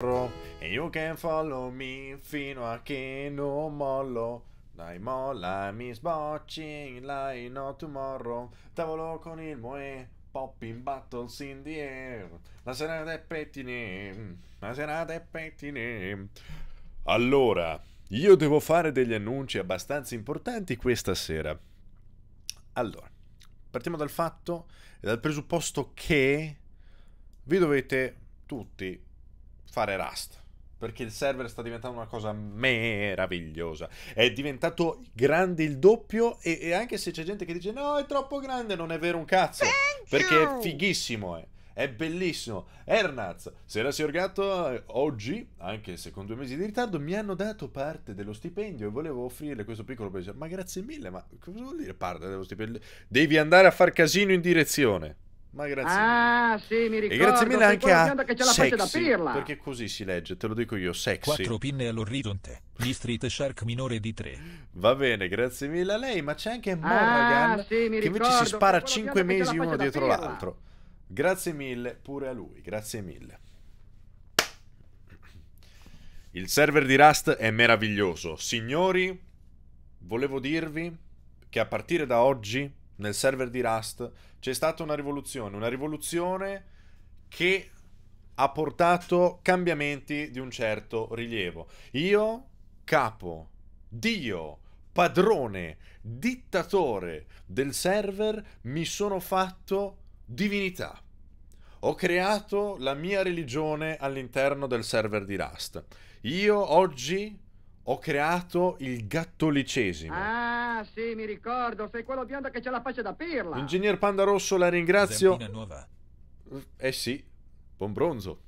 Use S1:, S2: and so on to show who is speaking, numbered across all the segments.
S1: And you can follow me fino a che non mollo. Dai molla mi sbocci, like no tomorrow. Tavolo con il moe, popping battles in the air. La serata è pettine, la serata è pettine. Allora, io devo fare degli annunci abbastanza importanti questa sera. Allora, partiamo dal fatto e dal presupposto che vi dovete tutti fare Rust. Perché il server sta diventando una cosa meravigliosa. È diventato grande il doppio. E, e anche se c'è gente che dice: No, è troppo grande, non è vero un cazzo. Perché è fighissimo. Eh. È bellissimo. Ernaz, Sera Signor Gatto, eh, oggi, anche se con due mesi di ritardo, mi hanno dato parte dello stipendio e volevo offrirle questo piccolo pensiero. Ma grazie mille, ma cosa vuol dire parte dello stipendio? Devi andare a far casino in direzione. Ma grazie
S2: Ah,
S1: mille.
S2: sì, mi ricordo.
S1: E grazie mille
S2: sei
S1: anche a
S2: che c'ha la faccia da
S1: Sexy,
S2: pirla.
S1: perché così si legge, te lo dico io, Sexy.
S3: 4 pinne all'orizzonte. Gli Street Shark minore di 3.
S1: Va bene, grazie mille a lei, ma c'è anche Morrigan
S2: Ah, sì, mi
S1: che invece
S2: ricordo,
S1: si spara
S2: quello
S1: 5
S2: biondo che c'ha
S1: mesi uno dietro
S2: pirla.
S1: l'altro. Grazie mille pure a lui, grazie mille. Il server di Rust è meraviglioso. Signori, volevo dirvi che a partire da oggi nel server di Rust c'è stata una rivoluzione, una rivoluzione che ha portato cambiamenti di un certo rilievo. Io, capo, dio, padrone, dittatore del server, mi sono fatto divinità. Ho creato la mia religione all'interno del server di Rust. Io oggi ho creato il gattolicesimo.
S2: Ah, sì, mi ricordo. Sei quello biondo che c'ha la faccia da pirla.
S1: Ingegner Panda Rosso, la ringrazio.
S3: Zampina nuova.
S1: Eh sì, buon bronzo.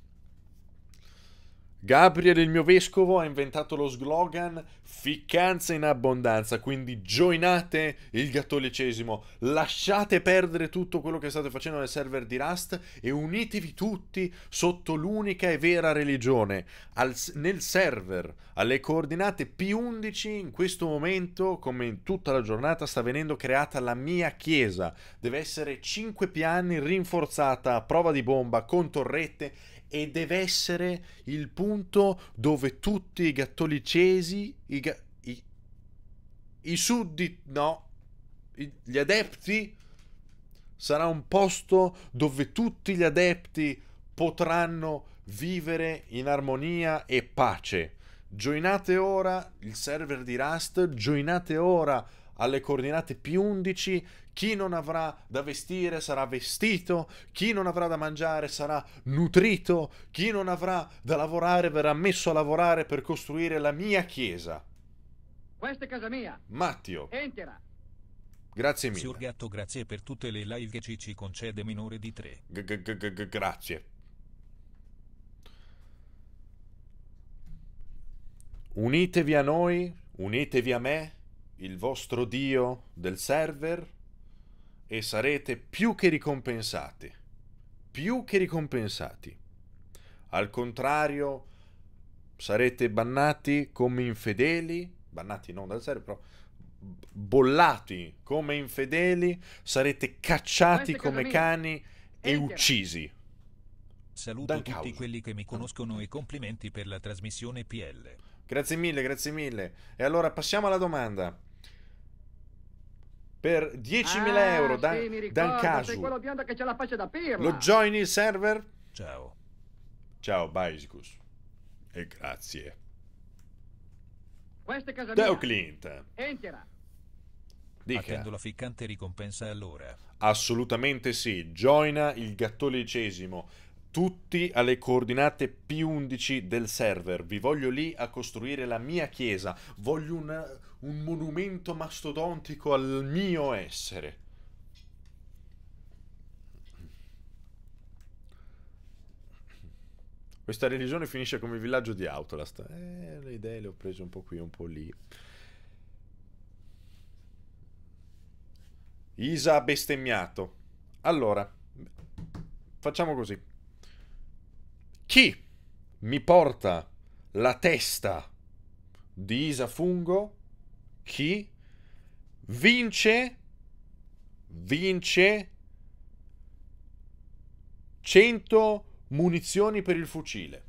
S1: Gabriel, il mio vescovo, ha inventato lo slogan ficcanza in abbondanza, quindi joinate il gattolicesimo, lasciate perdere tutto quello che state facendo nel server di Rust e unitevi tutti sotto l'unica e vera religione. Al- nel server, alle coordinate P11, in questo momento, come in tutta la giornata, sta venendo creata la mia chiesa. Deve essere 5 piani, rinforzata a prova di bomba, con torrette e deve essere il punto dove tutti i gattolicesi, i, ga- i, i sudditi, no, i- gli adepti, sarà un posto dove tutti gli adepti potranno vivere in armonia e pace. Joinate ora il server di Rust, joinate ora alle coordinate P11. Chi non avrà da vestire sarà vestito, chi non avrà da mangiare sarà nutrito, chi non avrà da lavorare verrà messo a lavorare per costruire la mia chiesa.
S2: Questa è casa mia.
S1: Mattio,
S2: Entera.
S1: grazie
S3: Signor
S1: mille.
S3: Gatto, grazie per tutte le live che ci, ci concede minore di 3.
S1: G- g- g- g- grazie. Unitevi a noi, unitevi a me, il vostro Dio del server, e sarete più che ricompensati. Più che ricompensati. Al contrario, sarete bannati come infedeli, bannati non dal server, però bollati come infedeli, sarete cacciati come cani e uccisi.
S3: Saluto
S1: Dan
S3: tutti
S1: causa.
S3: quelli che mi conoscono e complimenti per la trasmissione PL.
S1: Grazie mille, grazie mille. E allora passiamo alla domanda. Per 10.000
S2: Ah,
S1: euro da,
S2: sì, mi
S1: Dan
S2: ricordo.
S1: Casu,
S2: Sei quello biondo che c'ha la faccia da pirla.
S1: lo join il server?
S3: Ciao.
S1: Ciao, Baisicus. E grazie.
S2: Questa è casa
S1: Ciao,
S2: mia.
S1: Clint.
S2: Entera.
S1: Dica.
S3: Attendo la ficcante ricompensa allora.
S1: Assolutamente sì. Joina il gattolicesimo. Tutti alle coordinate P11 del server. Vi voglio lì a costruire la mia chiesa. Voglio un, un monumento mastodontico al mio essere. Questa religione finisce come il villaggio di Outlast. Eh, le idee le ho prese un po' qui, un po' lì. Isa ha bestemmiato. Allora, facciamo così. Chi mi porta la testa di Isa Fungo? Chi vince? Vince 100 munizioni per il fucile.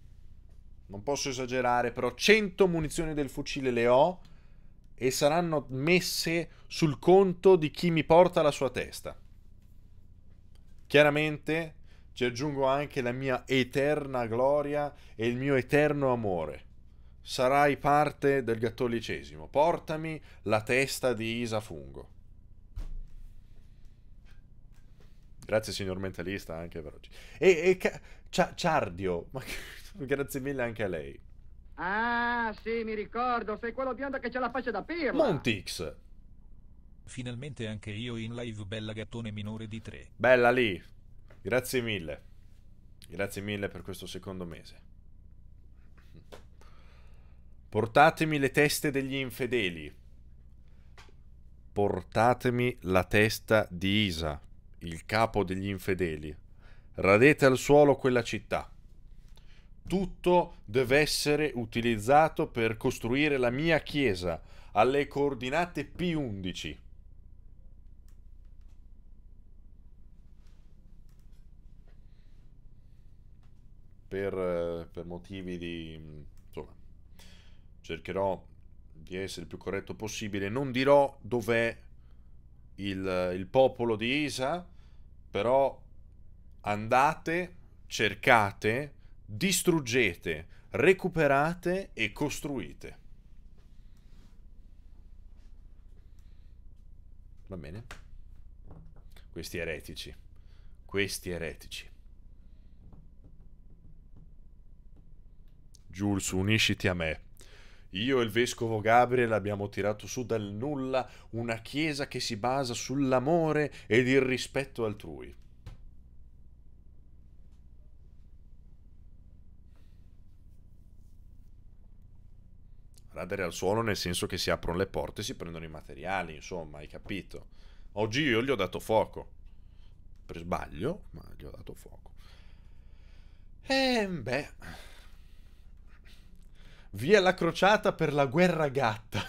S1: non posso esagerare, però 100 munizioni del fucile le ho e saranno messe sul conto di chi mi porta la sua testa. Chiaramente ci aggiungo anche la mia eterna gloria e il mio eterno amore. Sarai parte del gattolicesimo. Portami la testa di Isa Fungo. Grazie signor mentalista anche per oggi. E, e Ciardio, ma grazie mille anche a lei.
S2: Ah, sì, mi ricordo, sei quello biondo che c'ha la faccia da pirla.
S1: Montix.
S3: Finalmente anche io in live bella gattone minore di tre.
S1: Bella lì. Grazie mille. Grazie mille per questo secondo mese. Portatemi le teste degli infedeli. Portatemi la testa di Isa, il capo degli infedeli. Radete al suolo quella città. Tutto deve essere utilizzato per costruire la mia chiesa alle coordinate P11. Per, eh, per motivi di... insomma, cercherò di essere il più corretto possibile. Non dirò dov'è il, il popolo di Isa, però andate, cercate, distruggete, recuperate e costruite. Va bene? Questi eretici. Questi eretici. Jules, unisciti a me. Io e il vescovo Gabriel abbiamo tirato su dal nulla una chiesa che si basa sull'amore ed il rispetto altrui. radere al suolo nel senso che si aprono le porte e si prendono i materiali, insomma, hai capito? Oggi io gli ho dato fuoco. Per sbaglio, ma gli ho dato fuoco. E beh. Via la crociata per la guerra gatta.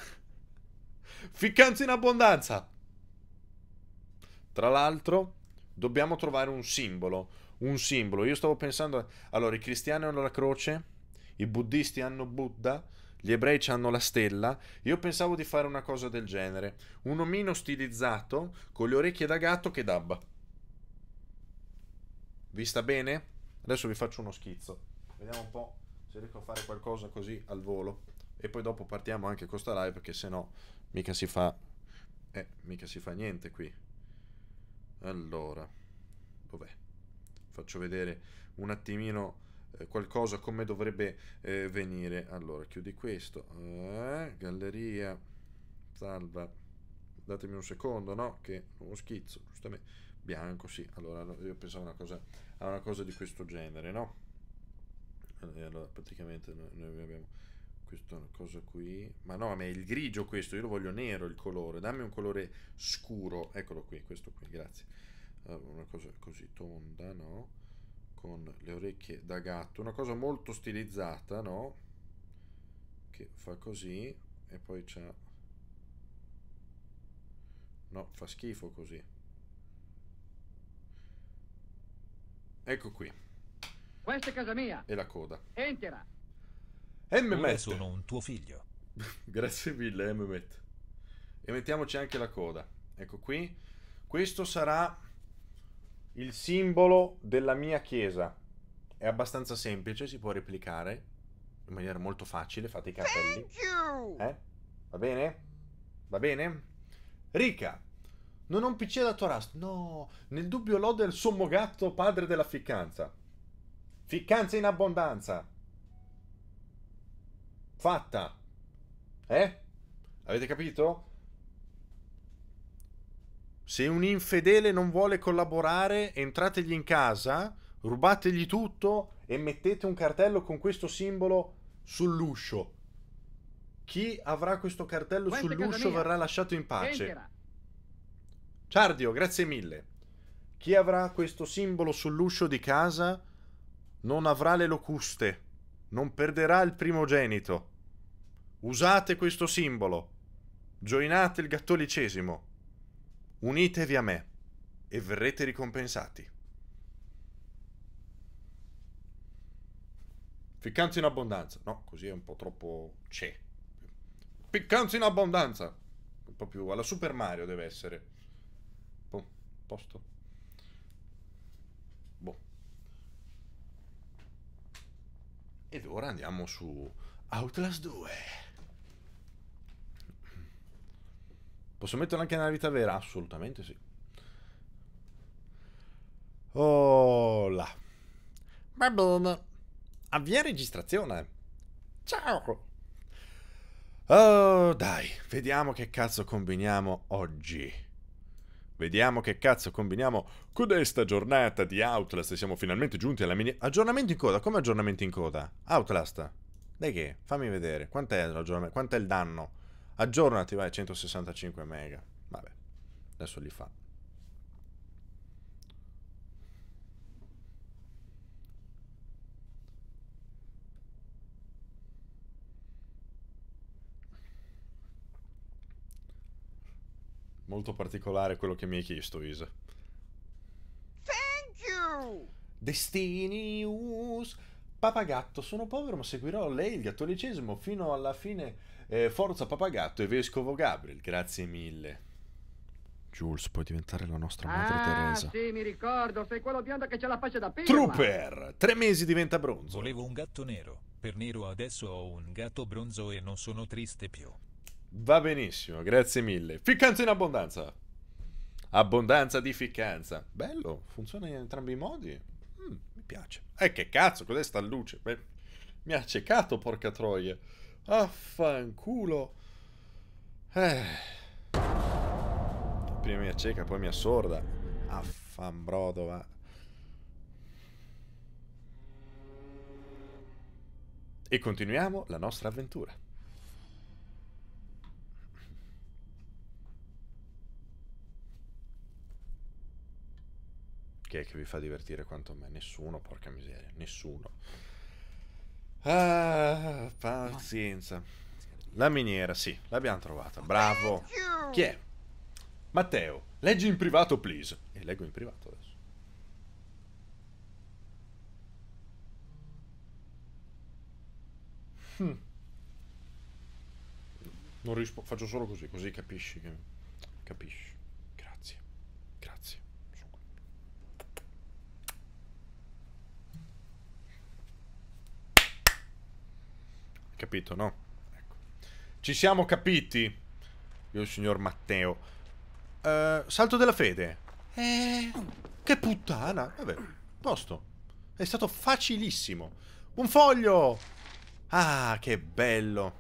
S1: Ficcanza in abbondanza. Tra l'altro, dobbiamo trovare un simbolo. Un simbolo. Io stavo pensando. Allora, i cristiani hanno la croce, i buddisti hanno Buddha, gli ebrei hanno la stella, io pensavo di fare una cosa del genere, un omino stilizzato con le orecchie da gatto che dabba. Vi sta bene? Adesso vi faccio uno schizzo. Vediamo un po' se riesco a fare qualcosa così al volo. E poi dopo partiamo anche con sta live perché se no mica si fa... Eh, mica si fa niente qui. Allora, dov'è? Faccio vedere un attimino eh, qualcosa come dovrebbe eh, venire. Allora, chiudi questo. Eh, galleria. Salva. Datemi un secondo, no? Che uno schizzo, giustamente. Bianco, sì. Allora, io pensavo una cosa, a una cosa di questo genere, no? Allora, praticamente noi, abbiamo questa cosa qui. Ma no, ma è il grigio questo, io lo voglio nero il colore. Dammi un colore scuro. Eccolo qui, questo qui, grazie. Una cosa così tonda, no? con le orecchie da gatto, una cosa molto stilizzata, no? Che fa così e poi c'ha... No, fa schifo così. Ecco qui.
S2: Questa è casa mia.
S1: E la coda.
S2: Entra.
S1: E Mehmet.
S3: sono un tuo figlio.
S1: Grazie mille, Mehmet. E mettiamoci anche la coda. Ecco qui. Questo sarà il simbolo della mia chiesa. È abbastanza semplice, si può replicare in maniera molto facile. Fate i cartelli. Eh? Va bene? Va bene? Rica, non ho un PC da Torast. No, nel dubbio lode il sommo gatto padre della ficcanza. Ficcanza in abbondanza. Fatta. Eh? Avete capito? Se un infedele non vuole collaborare, entrategli in casa, rubategli tutto e mettete un cartello con questo simbolo sull'uscio. Chi avrà questo cartello Questa sull'uscio verrà lasciato in pace. Entera. Ciardio, grazie mille. Chi avrà questo simbolo sull'uscio di casa non avrà le locuste, non perderà il primogenito. Usate questo simbolo. Gioinate il gattolicesimo. Unitevi a me e verrete ricompensati. Ficcanza in abbondanza. No, così è un po' troppo c'è. Piccanza in abbondanza. Un po' più alla Super Mario deve essere. Boh, posto. Ed ora andiamo su Outlast 2. Posso metterlo anche nella vita vera? Assolutamente sì. Oh là. Bene. Avvia registrazione. Ciao. Oh, dai, vediamo che cazzo combiniamo oggi. Vediamo che cazzo combiniamo con questa giornata di Outlast. Siamo finalmente giunti alla mini... Aggiornamento in coda? Come aggiornamento in coda? Outlast? Dai che? Fammi vedere. Quant'è l'aggiornamento? Quant'è il danno? Aggiornati, vai, 165 mega. Vabbè, adesso li fa. Molto particolare quello che mi hai chiesto, Isa.
S2: Thank you!
S1: Destinius. Papagatto, sono povero ma seguirò lei il cattolicesimo fino alla fine. Eh, forza Papagatto e Vescovo Gabriel, grazie mille. Jules, puoi diventare la nostra madre
S2: Ah,
S1: Teresa.
S2: sì, mi ricordo. Sei quello biondo che c'ha la faccia da pirla.
S1: Trooper, tre mesi diventa bronzo.
S3: Volevo un gatto nero. Per nero adesso ho un gatto bronzo e non sono triste più.
S1: Va benissimo, grazie mille. Ficcanza in abbondanza. Abbondanza di ficcanza. Bello, funziona in entrambi i modi. Mm, mi piace. E che cazzo, cos'è sta luce? Beh, mi ha ciecato, porca troia. Affanculo. Eh. Prima mi acceca, poi mi assorda. Affanbrodo. E continuiamo la nostra avventura. Chi è che vi fa divertire quanto me? Nessuno, porca miseria, nessuno. Ah, pazienza. La miniera, sì, l'abbiamo trovata. Bravo. Chi è? Matteo, leggi in privato, please. E leggo in privato adesso. Hmm. Non rispondo, faccio solo così, così capisci che... Capisci. Grazie. Grazie. Sono qui. Capito, no? Ecco. Ci siamo capiti. Io il signor Matteo. Eh, salto della fede. Eh, che puttana. Vabbè, posto. È stato facilissimo. Un foglio. Ah, che bello.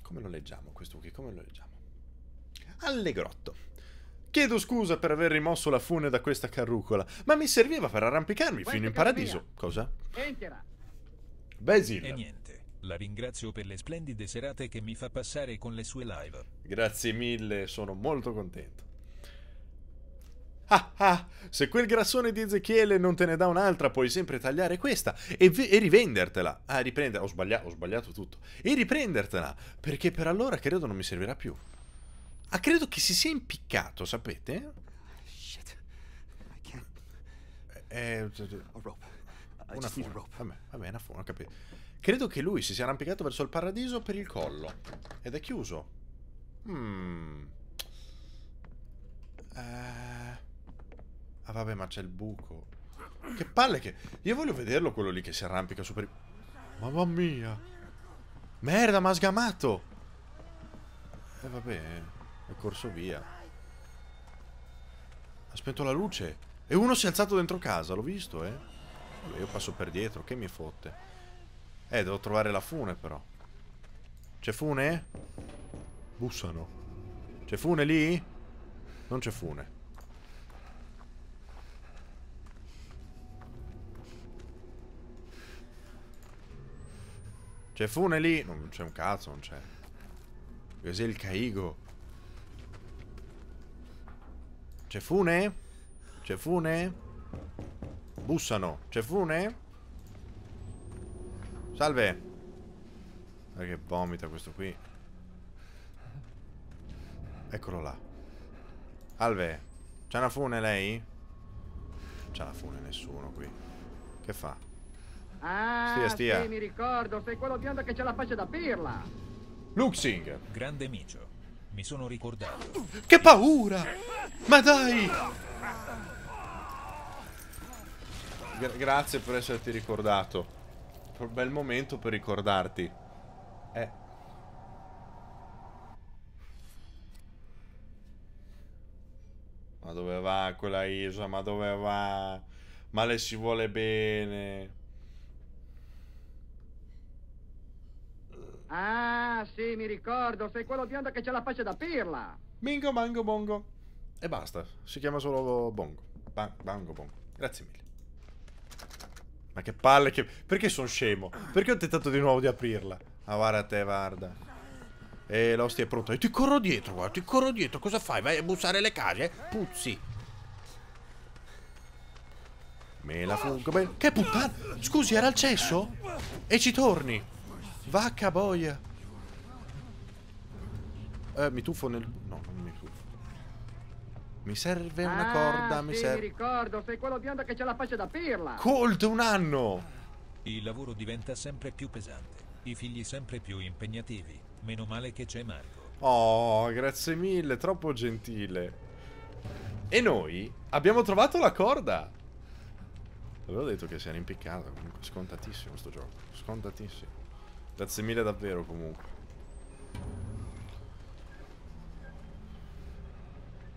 S1: Come lo leggiamo questo qui? Come lo leggiamo? Allegrotto. Chiedo scusa per aver rimosso la fune da questa carrucola, ma mi serviva per arrampicarmi fino in paradiso. Cosa?
S2: Entera.
S1: Basil.
S3: E niente. La ringrazio per le splendide serate che mi fa passare con le sue live.
S1: Grazie mille, sono molto contento. Ah ah, se quel grassone di Ezechiele non te ne dà un'altra, puoi sempre tagliare questa e, e rivendertela. Ah, riprendere, ho sbagliato, ho sbagliato tutto. E riprendertela, perché per allora credo non mi servirà più. Ah, credo che si sia impiccato, sapete?
S4: Shit. I can't.
S1: Eh,
S4: A rope. I
S1: una fune. Vabbè, vabbè, una fune, ho capito. Credo che lui si sia arrampicato verso il paradiso per il collo. Ed è chiuso. Mm. Eh... Ah vabbè, ma c'è il buco. Che palle che... Io voglio vederlo quello lì che si arrampica su per... Mamma mia. Merda, ma ha sgamato. E vabbè, è corso via. Ha spento la luce. E uno si è alzato dentro casa, l'ho visto, eh. Io passo per dietro, che mi fotte. Eh, devo trovare la fune, però. C'è fune? Bussano. C'è fune lì? Non c'è fune. C'è fune lì? Non c'è un cazzo, non c'è. Cos'è il caigo? C'è fune? C'è fune? Bussano. C'è fune? Salve. Guarda che vomita questo qui. Eccolo là. Salve. C'è una fune lei? C'è una fune nessuno qui. Che fa?
S2: Ah,
S1: Stia, stia.
S2: sì, mi ricordo, sei quello biondo che c'ha la faccia da pirla.
S1: Luxing.
S3: Grande micio. Mi sono ricordato.
S1: Che paura! Ma dai! Gra- grazie per esserti ricordato. Un bel momento per ricordarti. Eh. Ma dove va quella Isa? Ma dove va? Ma le si vuole bene.
S2: Ah, sì, mi ricordo, sei quello biondo che c'ha la faccia da pirla.
S1: Bingo, mango, bongo. E basta. Si chiama solo bongo. Ba- bango, bongo. Grazie mille. Ma che palle che... Perché sono scemo? Perché ho tentato di nuovo di aprirla? Ah, guarda te, guarda. E l'ostia è pronta. E ti corro dietro, guarda, ti corro dietro. Cosa fai? Vai a bussare le case? Puzzi. Me la fungo bene. Che puttana! Scusi, era al cesso? E ci torni. Vacca boia. Eh, mi tuffo nel... No, non mi tuffo. Mi serve una
S2: ah,
S1: corda,
S2: sì,
S1: mi
S2: mi
S1: serve...
S2: ricordo, sei quello biondo che c'ha la faccia da pirla.
S1: Colt, un anno!
S3: Il lavoro diventa sempre più pesante. I figli sempre più impegnativi. Meno male che c'è Marco.
S1: Oh, grazie mille, troppo gentile. E noi abbiamo trovato la corda. Avevo detto che si era impiccato, comunque scontatissimo sto gioco, scontatissimo. Grazie mille davvero comunque.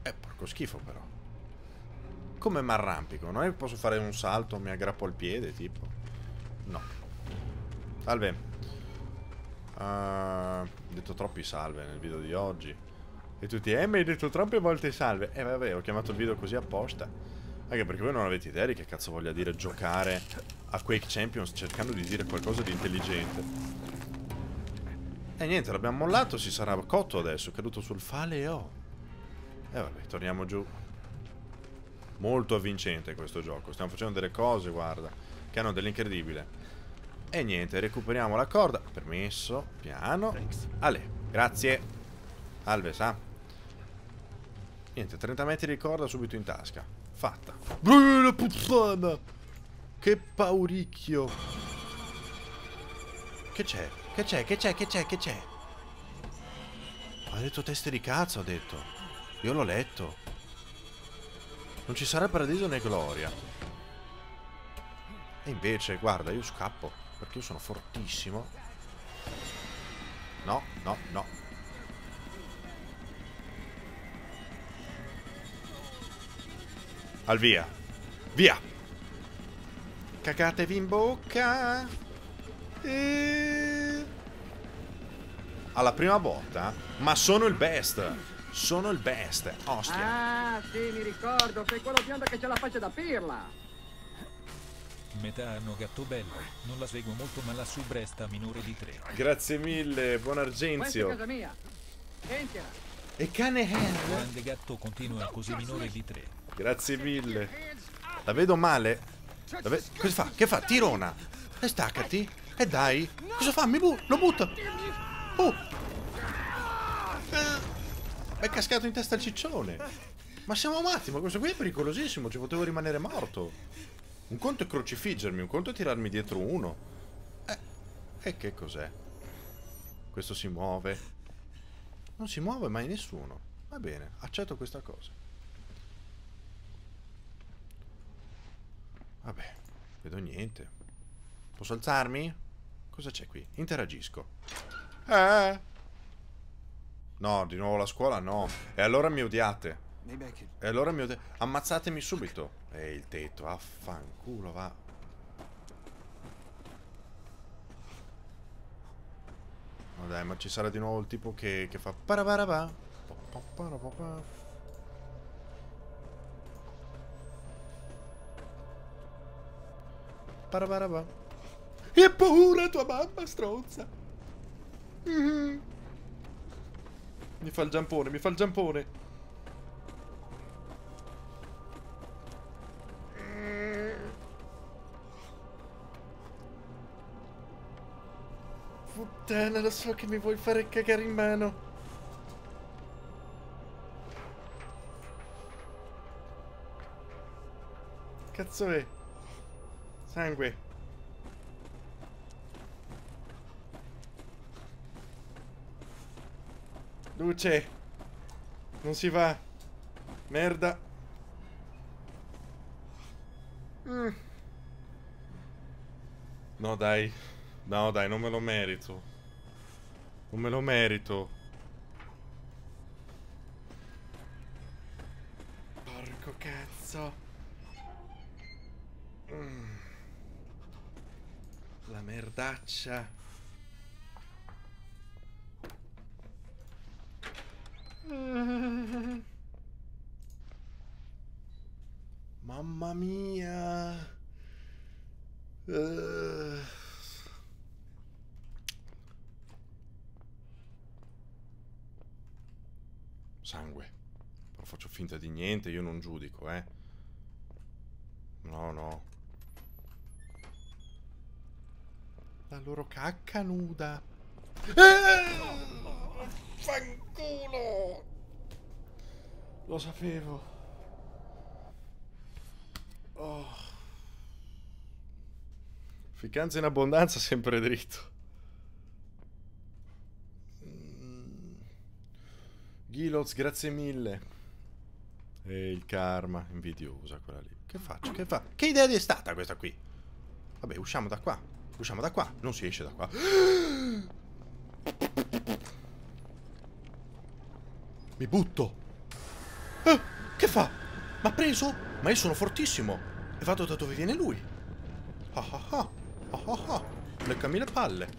S1: Eh, porco schifo però. Come mi arrampico? Non è che posso fare un salto, mi aggrappo al piede, tipo? No. Salve. Uh, ho detto troppi salve nel video di oggi. E tutti, eh, mi hai detto troppe volte salve. Eh, vabbè, ho chiamato il video così apposta. Anche perché voi non avete idea di che cazzo voglia dire giocare a Quake Champions cercando di dire qualcosa di intelligente. E niente, l'abbiamo mollato, si sarà cotto adesso, è caduto sul faleo. E vabbè, torniamo giù. Molto avvincente questo gioco. Stiamo facendo delle cose, guarda, che hanno dell'incredibile. E niente, recuperiamo la corda. Permesso, piano. Ale, grazie. Salve, sa. Niente, 30 metri di corda subito in tasca. Fatta. Bruna puttana! Che pauricchio. Che c'è? Che c'è? Che c'è? Che c'è? Che c'è? Ha detto teste di cazzo, ha detto. Io l'ho letto. Non ci sarà paradiso né gloria. E invece, guarda, io scappo. Perché io sono fortissimo. No, no, no. Al via. Via. Cagatevi in bocca. E... Alla prima botta. Ma sono il best. Sono il best. Ostia.
S2: Ah, sì, mi ricordo, sei quello biondo che c'ha la faccia da pirla.
S3: Metà anno gatto bello. Non la seguo molto ma la sub resta minore di 3.
S1: Grazie mille, buon
S2: Questa è
S1: Argenzio.
S2: casa mia. Entila.
S1: E cane Hair.
S3: Grande gatto continua così minore di 3.
S1: Grazie mille. La vedo male. La ve- Cosa fa? Che fa? Tirona. E staccati. E dai. Cosa fa? Mi bu- lo butta. Oh. Eh, È cascato in testa il ciccione. Ma siamo matti, ma questo qui è pericolosissimo. Ci potevo rimanere morto. Un conto è crocifiggermi, un conto è tirarmi dietro uno. Eh. E che cos'è? Questo si muove. Non si muove mai nessuno. Va bene, accetto questa cosa. Vabbè, vedo niente. Posso alzarmi? Cosa c'è qui? Interagisco. Eh? No, di nuovo la scuola no. E allora mi odiate. E allora mi odiate. Ammazzatemi subito. E il tetto, affanculo, va. Ma dai, ma ci sarà di nuovo il tipo che, che fa parabarabà. Pa, pa, parapapà. Parabarabà. Che paura tua mamma, stronza. Mhm. Mi fa il giampone, mi fa il giampone. Puttana, lo so che mi vuoi fare cagare in mano. Cazzo è? Sangue. Luce. Non si va. Merda. Mm. No, dai. No, dai, non me lo merito. Non me lo merito. Porco cazzo. Mm. La merdaccia. Mamma mia. Eh. Sangue. Però faccio finta di niente, io non giudico, eh. No, no. La loro cacca nuda. Eh! Fanculo! Lo sapevo. Oh. Ficcanza in abbondanza sempre dritto. Mm. Giloz, grazie mille. E il karma, invidiosa quella lì. Che faccio? Che fa? Che idea è stata questa qui? Vabbè, usciamo da qua. Usciamo da qua. Non si esce da qua. Mi butto. Eh, che fa? M'ha preso? Ma io sono fortissimo. E vado da dove viene lui. Ah ah ah. Ah ah ah. Leccami le palle.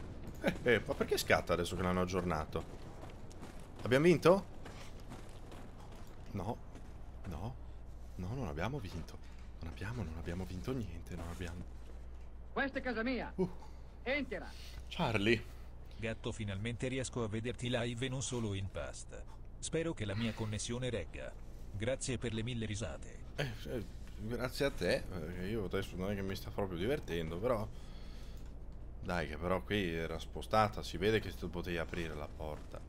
S1: Eh, eh, ma perché scatta adesso che l'hanno aggiornato? Abbiamo vinto? No. No. No, non abbiamo vinto. Non abbiamo, non abbiamo vinto niente, non abbiamo.
S2: Questa è casa mia.
S1: Uh,
S2: Entra.
S1: Charlie.
S3: Gatto, finalmente riesco a vederti live e non solo in pasta. Spero che la mia connessione regga. Grazie per le mille risate.
S1: Eh, eh, grazie a te, perché io adesso non è che mi sta proprio divertendo, però... Dai, che però qui era spostata, si vede che tu potevi aprire la porta.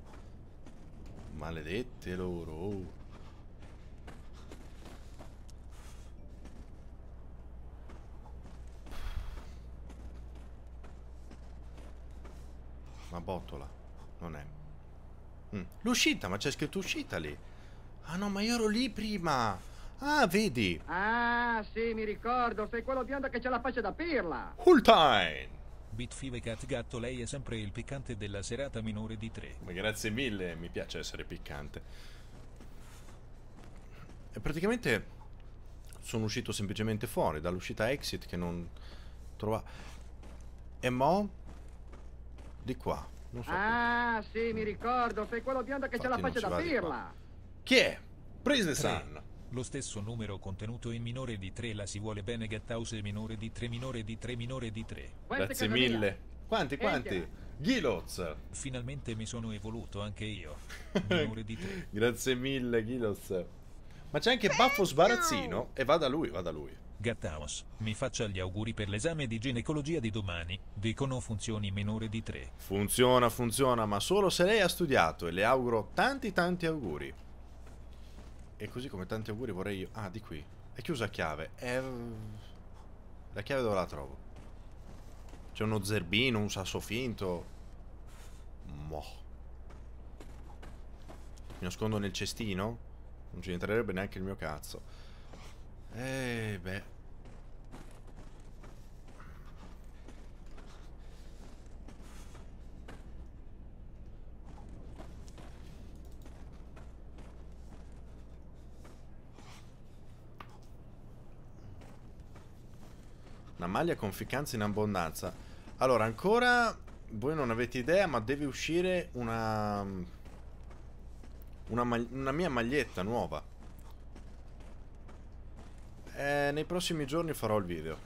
S1: Maledette loro. oh. Una botola, non è. Mm. L'uscita, ma c'è scritto uscita lì. Ah no, ma io ero lì prima. Ah, vedi.
S2: Ah, sì, mi ricordo. Sei quello biondo che c'ha la faccia da pirla.
S1: Full time.
S3: Bitfivecat Gatto, lei è sempre il piccante della serata minore di tre.
S1: Ma grazie mille, mi piace essere piccante. E praticamente sono uscito semplicemente fuori dall'uscita exit che non trova. E mo di qua. Non so
S2: Ah, sì, mi ricordo. Sei quello biondo che c'ha la
S1: Infatti
S2: faccia da pirla.
S1: Chi è? Sun.
S3: Lo stesso numero contenuto in minore di 3 la si vuole bene Gatthouse minore di 3 minore di 3 minore di 3.
S2: Questa è
S1: Grazie
S2: casa mia.
S1: mille. Quanti, quanti?
S2: Entra.
S1: Giloz.
S3: Finalmente mi sono evoluto anche io. Minore di 3.
S1: Grazie mille, Giloz. Ma c'è anche Baffo Sbarazzino. E va da lui, va da lui.
S3: Gattaos, mi faccia gli auguri per l'esame di ginecologia di domani. Dicono funzioni minore di 3.
S1: Funziona, funziona, ma solo se lei ha studiato e le auguro tanti tanti auguri. E così come tanti auguri vorrei io... Ah, di qui. È chiusa a chiave. Eh, La chiave dove la trovo? C'è uno zerbino, un sasso finto. Mo. Mi nascondo nel cestino? Non ci entrerebbe neanche il mio cazzo. Eh, beh. Una maglia con ficcanza in abbondanza. Allora, ancora voi non avete idea, ma deve uscire una una, una mia maglietta nuova. Eh, nei prossimi giorni farò il video.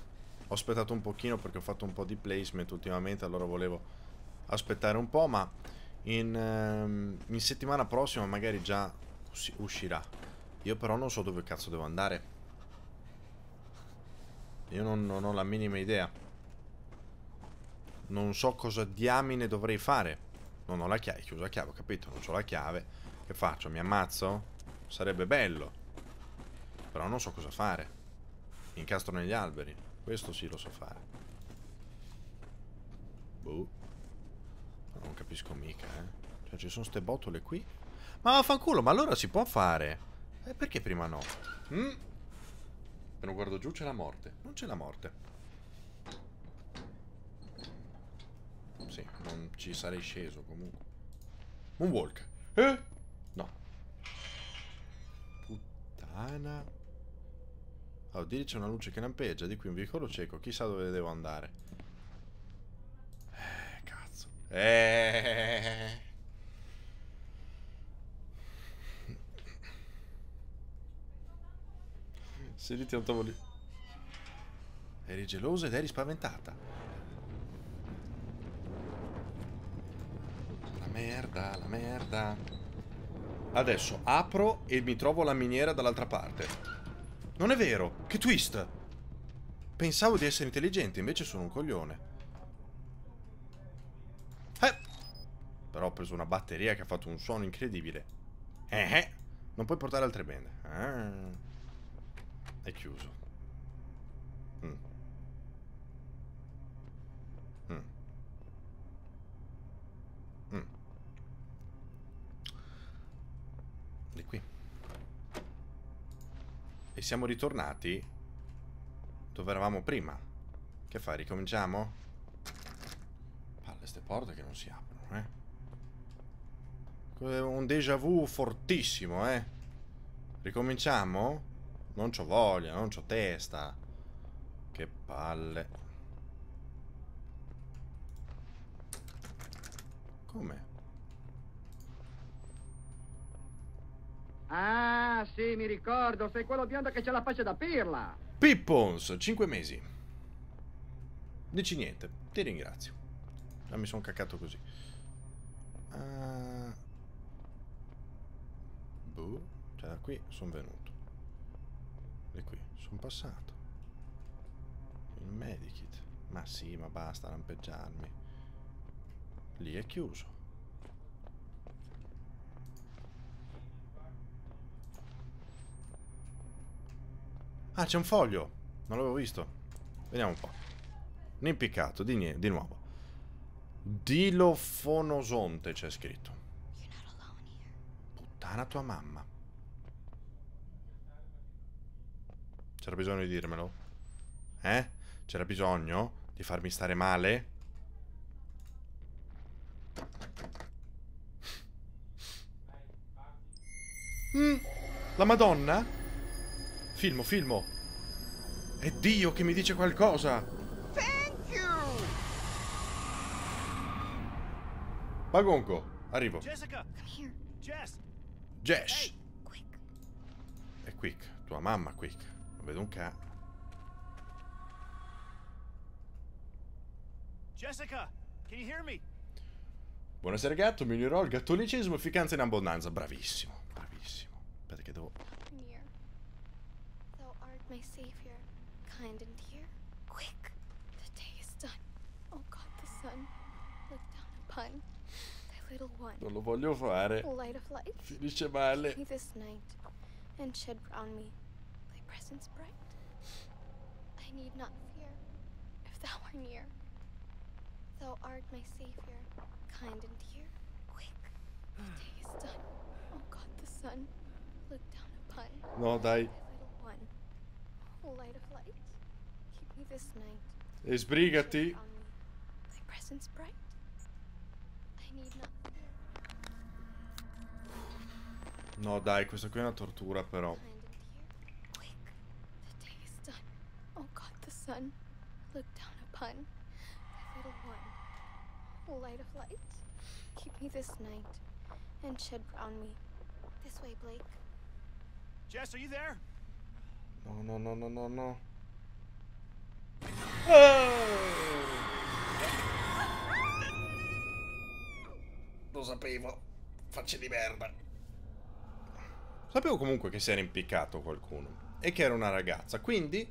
S1: Ho aspettato un pochino perché ho fatto un po' di placement ultimamente, allora volevo aspettare un po', ma in, ehm, in settimana prossima magari già usci- uscirà. Io però non so dove cazzo devo andare. Io non, non ho la minima idea. Non so cosa diamine dovrei fare. Non ho la chiave, è chiusa la chiave, ho capito, non ho la chiave. Che faccio? Mi ammazzo? Sarebbe bello. Però non so cosa fare. Incastro negli alberi. Questo sì lo so fare. Boh. Non capisco mica, eh. Cioè ci sono ste botole qui. Ma vaffanculo, ma allora si può fare. E perché prima no? Mm? Appena guardo giù c'è la morte. Non c'è la morte. Sì, non ci sarei sceso comunque. Moonwalk. Eh? No. Puttana. Oh, di lì c'è una luce che lampeggia, di qui un vicolo cieco. Chissà dove devo andare. Eh, cazzo. Eh. Sediti a un tavolino. Eri gelosa ed eri spaventata. La merda, la merda. Adesso apro e mi trovo la miniera dall'altra parte. Non è vero, che twist! Pensavo di essere intelligente, invece sono un coglione. Eh! Però ho preso una batteria che ha fatto un suono incredibile. Eh eh! Non puoi portare altre bende. Ah. È chiuso. Mm. Mm. Mm. Di qui. E siamo ritornati dove eravamo prima. Che fai? Ricominciamo? Palle, ste porte che non si aprono, eh. Un déjà vu fortissimo, eh. Ricominciamo? Non c'ho voglia, non c'ho testa. Che palle. Come?
S2: Ah, sì, mi ricordo. Sei quello biondo che c'ha la faccia da pirla.
S1: Pippons, 5 mesi. Dici niente, ti ringrazio. Non mi sono caccato così. Uh... Boh, cioè da qui sono venuto. E qui, sono passato. Il medikit. Ma sì, ma basta lampeggiarmi. Lì è chiuso. Ah, c'è un foglio. Non l'avevo visto. Vediamo un po'. Un impiccato, di, di nuovo. Dilofonosonte c'è scritto. Puttana tua mamma. C'era bisogno di dirmelo? Eh? C'era bisogno di farmi stare male? Mm, la Madonna? Filmo, filmo. È Dio che mi dice qualcosa.
S5: Thank you!
S1: Bagonco, arrivo.
S3: Jessica!
S5: Here.
S3: Jess!
S1: Jesh.
S5: Quick.
S1: È Quick, tua mamma Quick. Non vedo un ca...
S3: Jessica! Can you hear me?
S1: Buonasera gatto, migliorò il gattolicesimo efficacia in abbondanza. Bravissimo, bravissimo. Aspetta che devo...
S5: Near. Thou art my savior, kind and dear. Quick, the day is done. Oh God, the sun, look down upon thy little one.
S1: Non lo voglio fare.
S5: Light of life.
S1: Finisce male.
S5: me this night, and shed round me thy presence bright. I need not fear, if thou art near. Thou art my savior, kind and dear. Quick, the day is done. Oh God, the sun, look down upon
S1: No, dai.
S5: thy little one. Oh, light of light, keep me this night.
S1: E sbrigati.
S5: Shed round me thy presence bright. I need not
S1: No, dai, questa qui è una tortura però.
S5: kind and dear. Quick, the day is done. Oh God, the sun, look down upon thy little one. Oh, light of light, keep me this night, and shed round me. This way, Blake.
S3: Jess, are you there?
S1: No, no, no, no, no, no. Lo sapevo. Facce di merda. Sapevo comunque che si era impiccato qualcuno e che era una ragazza. Quindi,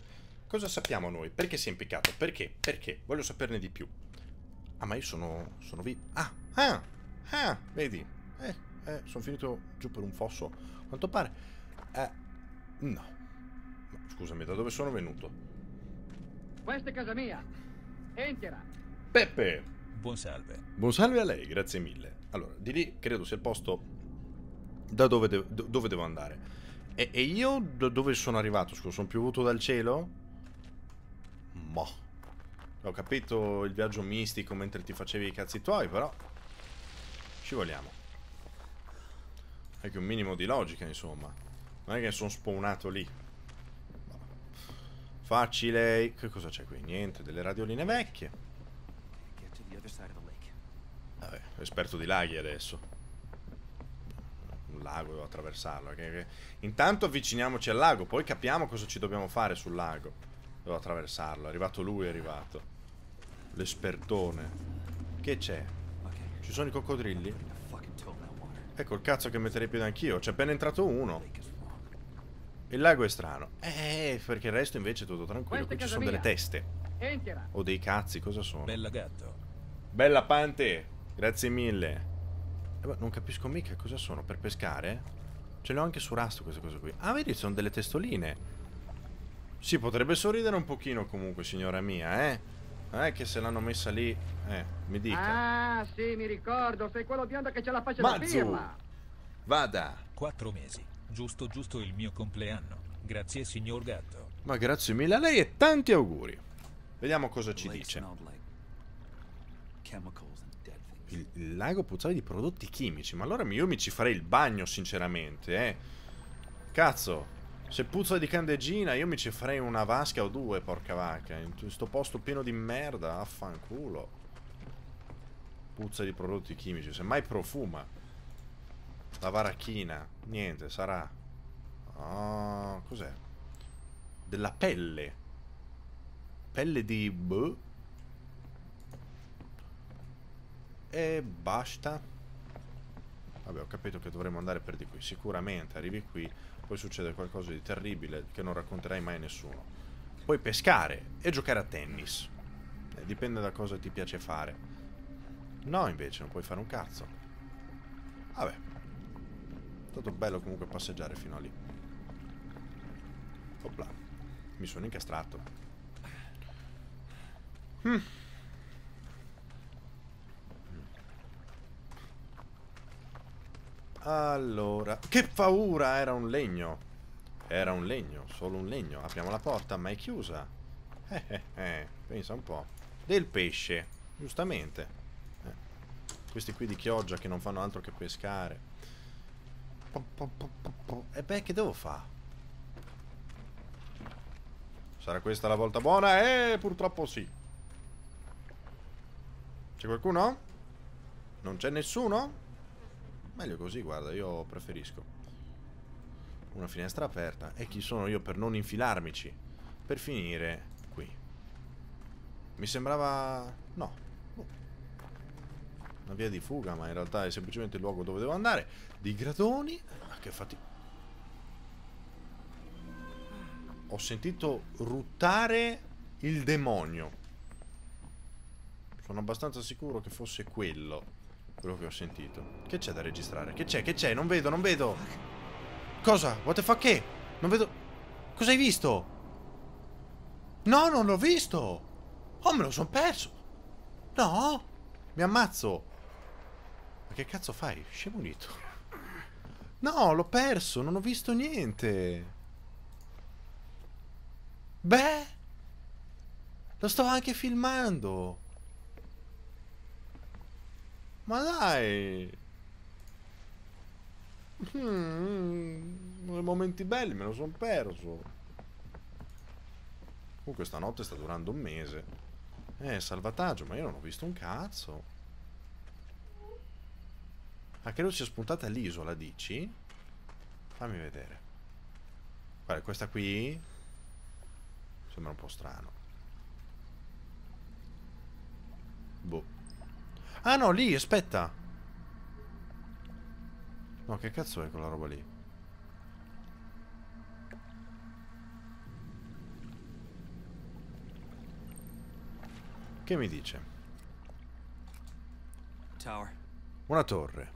S1: cosa sappiamo noi? Perché si è impiccato? Perché? Perché? Voglio saperne di più. Ah, ma io sono. sono vivo. Ah, ah, ah, vedi? Eh, eh, sono finito giù per un fosso. a Quanto pare. Eh, no. Scusami, da dove sono venuto?
S2: Questa è casa mia. Entra.
S1: Peppe!
S3: Buon salve.
S1: Buon salve a lei, grazie mille. Allora, di lì credo sia il posto Da dove, de- do- dove devo andare? E, e io da dove sono arrivato? Scusa, sono piovuto dal cielo? Boh. Ho capito il viaggio mistico mentre ti facevi i cazzi tuoi, però... Ci vogliamo. Anche un minimo di logica, insomma. Non è che sono spawnato lì. Facile. Che cosa c'è qui? Niente, delle radioline vecchie. Vabbè, esperto di laghi adesso. Un lago, devo attraversarlo. che- che- Intanto avviciniamoci al lago, poi capiamo cosa ci dobbiamo fare sul lago. Devo attraversarlo. È arrivato lui, è arrivato. L'espertone. Che c'è?
S4: Okay.
S1: Ci sono i coccodrilli? Ecco il cazzo che metterei piede anch'io. C'è appena entrato uno. Il lago è strano. Eh, perché il resto invece è tutto tranquillo.
S2: Questa
S1: Qui ci sono delle
S2: mia.
S1: teste.
S2: Entra.
S1: O dei cazzi, cosa sono?
S3: Bella gatto.
S1: Bella Pante, grazie mille. Eh, ma non capisco mica cosa sono, per pescare? Ce le ho anche su Rust queste cose qui. Ah, vedi, sono delle testoline. Si potrebbe sorridere un pochino comunque, signora mia, eh? Non è che se l'hanno messa lì, eh, mi dica.
S2: Ah, sì, mi ricordo. Sei quello biondo che c'ha la faccia
S1: Mazzu. Vada.
S3: Quattro mesi. Giusto giusto il mio compleanno. Grazie signor gatto.
S1: Ma grazie mille a lei e tanti auguri. Vediamo cosa ci dice. il lago puzzava di prodotti chimici, ma allora io mi ci farei il bagno, sinceramente, eh. Cazzo, se puzza di candeggina io mi ci farei una vasca o due, porca vacca. In questo posto pieno di merda, affanculo. Puzza di prodotti chimici, semmai profuma. La varachina, niente, sarà. Ah, cos'è? Della pelle. Pelle di... boh? E basta. Vabbè, ho capito che dovremmo andare per di qui. Sicuramente arrivi qui, poi succede qualcosa di terribile che non racconterai mai a nessuno. Puoi pescare e giocare a tennis. Eh, dipende da cosa ti piace fare. No, invece, non puoi fare un cazzo. Vabbè. È stato bello comunque passeggiare fino a lì. Opla. Mi sono incastrato. Mm. Allora, che paura, era un legno. Era un legno, solo un legno. Apriamo la porta, ma è chiusa. Eh, eh, eh, pensa un po'. Del pesce, giustamente. Eh. Questi qui di chioggia che non fanno altro che pescare. E beh, che devo fare? Sarà questa la volta buona? Eh, purtroppo sì. C'è qualcuno? Non c'è nessuno? Meglio così, guarda, io preferisco. Una finestra aperta. E chi sono io per non infilarmici? Per finire qui. Mi sembrava... No. Oh. Una via di fuga, ma in realtà è semplicemente il luogo dove devo andare. Di gradoni. Ah, che fatica. Ho sentito ruttare il demonio. Sono abbastanza sicuro che fosse quello. Quello che ho sentito. Che c'è da registrare? Che c'è? Che c'è? Non vedo, non vedo. Cosa? What the fuck che? Non vedo. Cosa hai visto? No, non l'ho visto. Oh, me lo son perso. No. Mi ammazzo. Ma che cazzo fai? Scemunito. No, l'ho perso. Non ho visto niente. Beh. Lo stavo anche filmando. Ma dai! Mm, momenti belli me lo sono perso. Comunque stanotte sta durando un mese. Eh, salvataggio, ma io non ho visto un cazzo. Ah, credo sia spuntata l'isola, dici? Fammi vedere. Guarda, questa qui... Sembra un po' strano. Boh. Ah no, lì, aspetta. No, che cazzo è quella roba lì? Che mi dice?
S4: Tower.
S1: Una torre.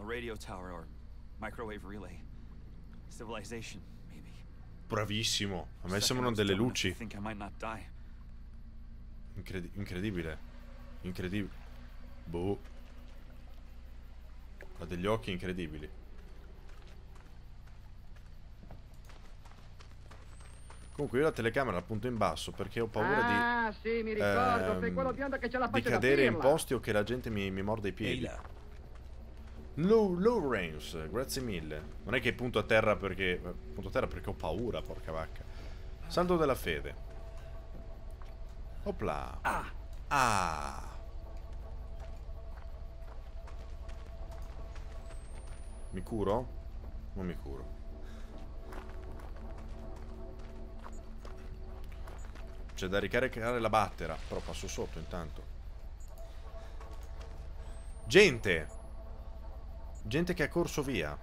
S1: Bravissimo. A me sembrano delle luci. Incredi incredibile. Incredibile. Boh. Ha degli occhi incredibili. Comunque io la telecamera la punto in basso perché ho paura
S2: ah,
S1: ehm,
S2: di... Sì, ricordo, ehm,
S1: di cadere in posti o che la gente mi, mi morde i piedi.
S3: Eila.
S1: Low, Lawrence, grazie mille. Non è che punto a terra perché. Punto a terra perché ho paura, porca vacca. Saldo della fede. Opla. Ah. Ah. Mi curo? Non mi curo. C'è da ricaricare la battera. Però passo sotto intanto. Gente! Gente che ha corso via.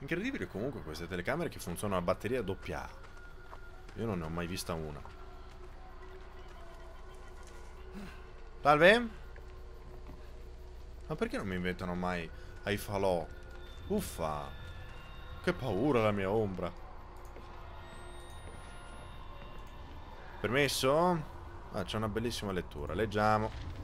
S1: Incredibile comunque queste telecamere che funzionano a batteria AA. Io non ne ho mai vista una. Salve? Ma perché non mi inventano mai ai falò? Uffa! Che paura la mia ombra. Permesso? Ah, c'è una bellissima lettura. Leggiamo.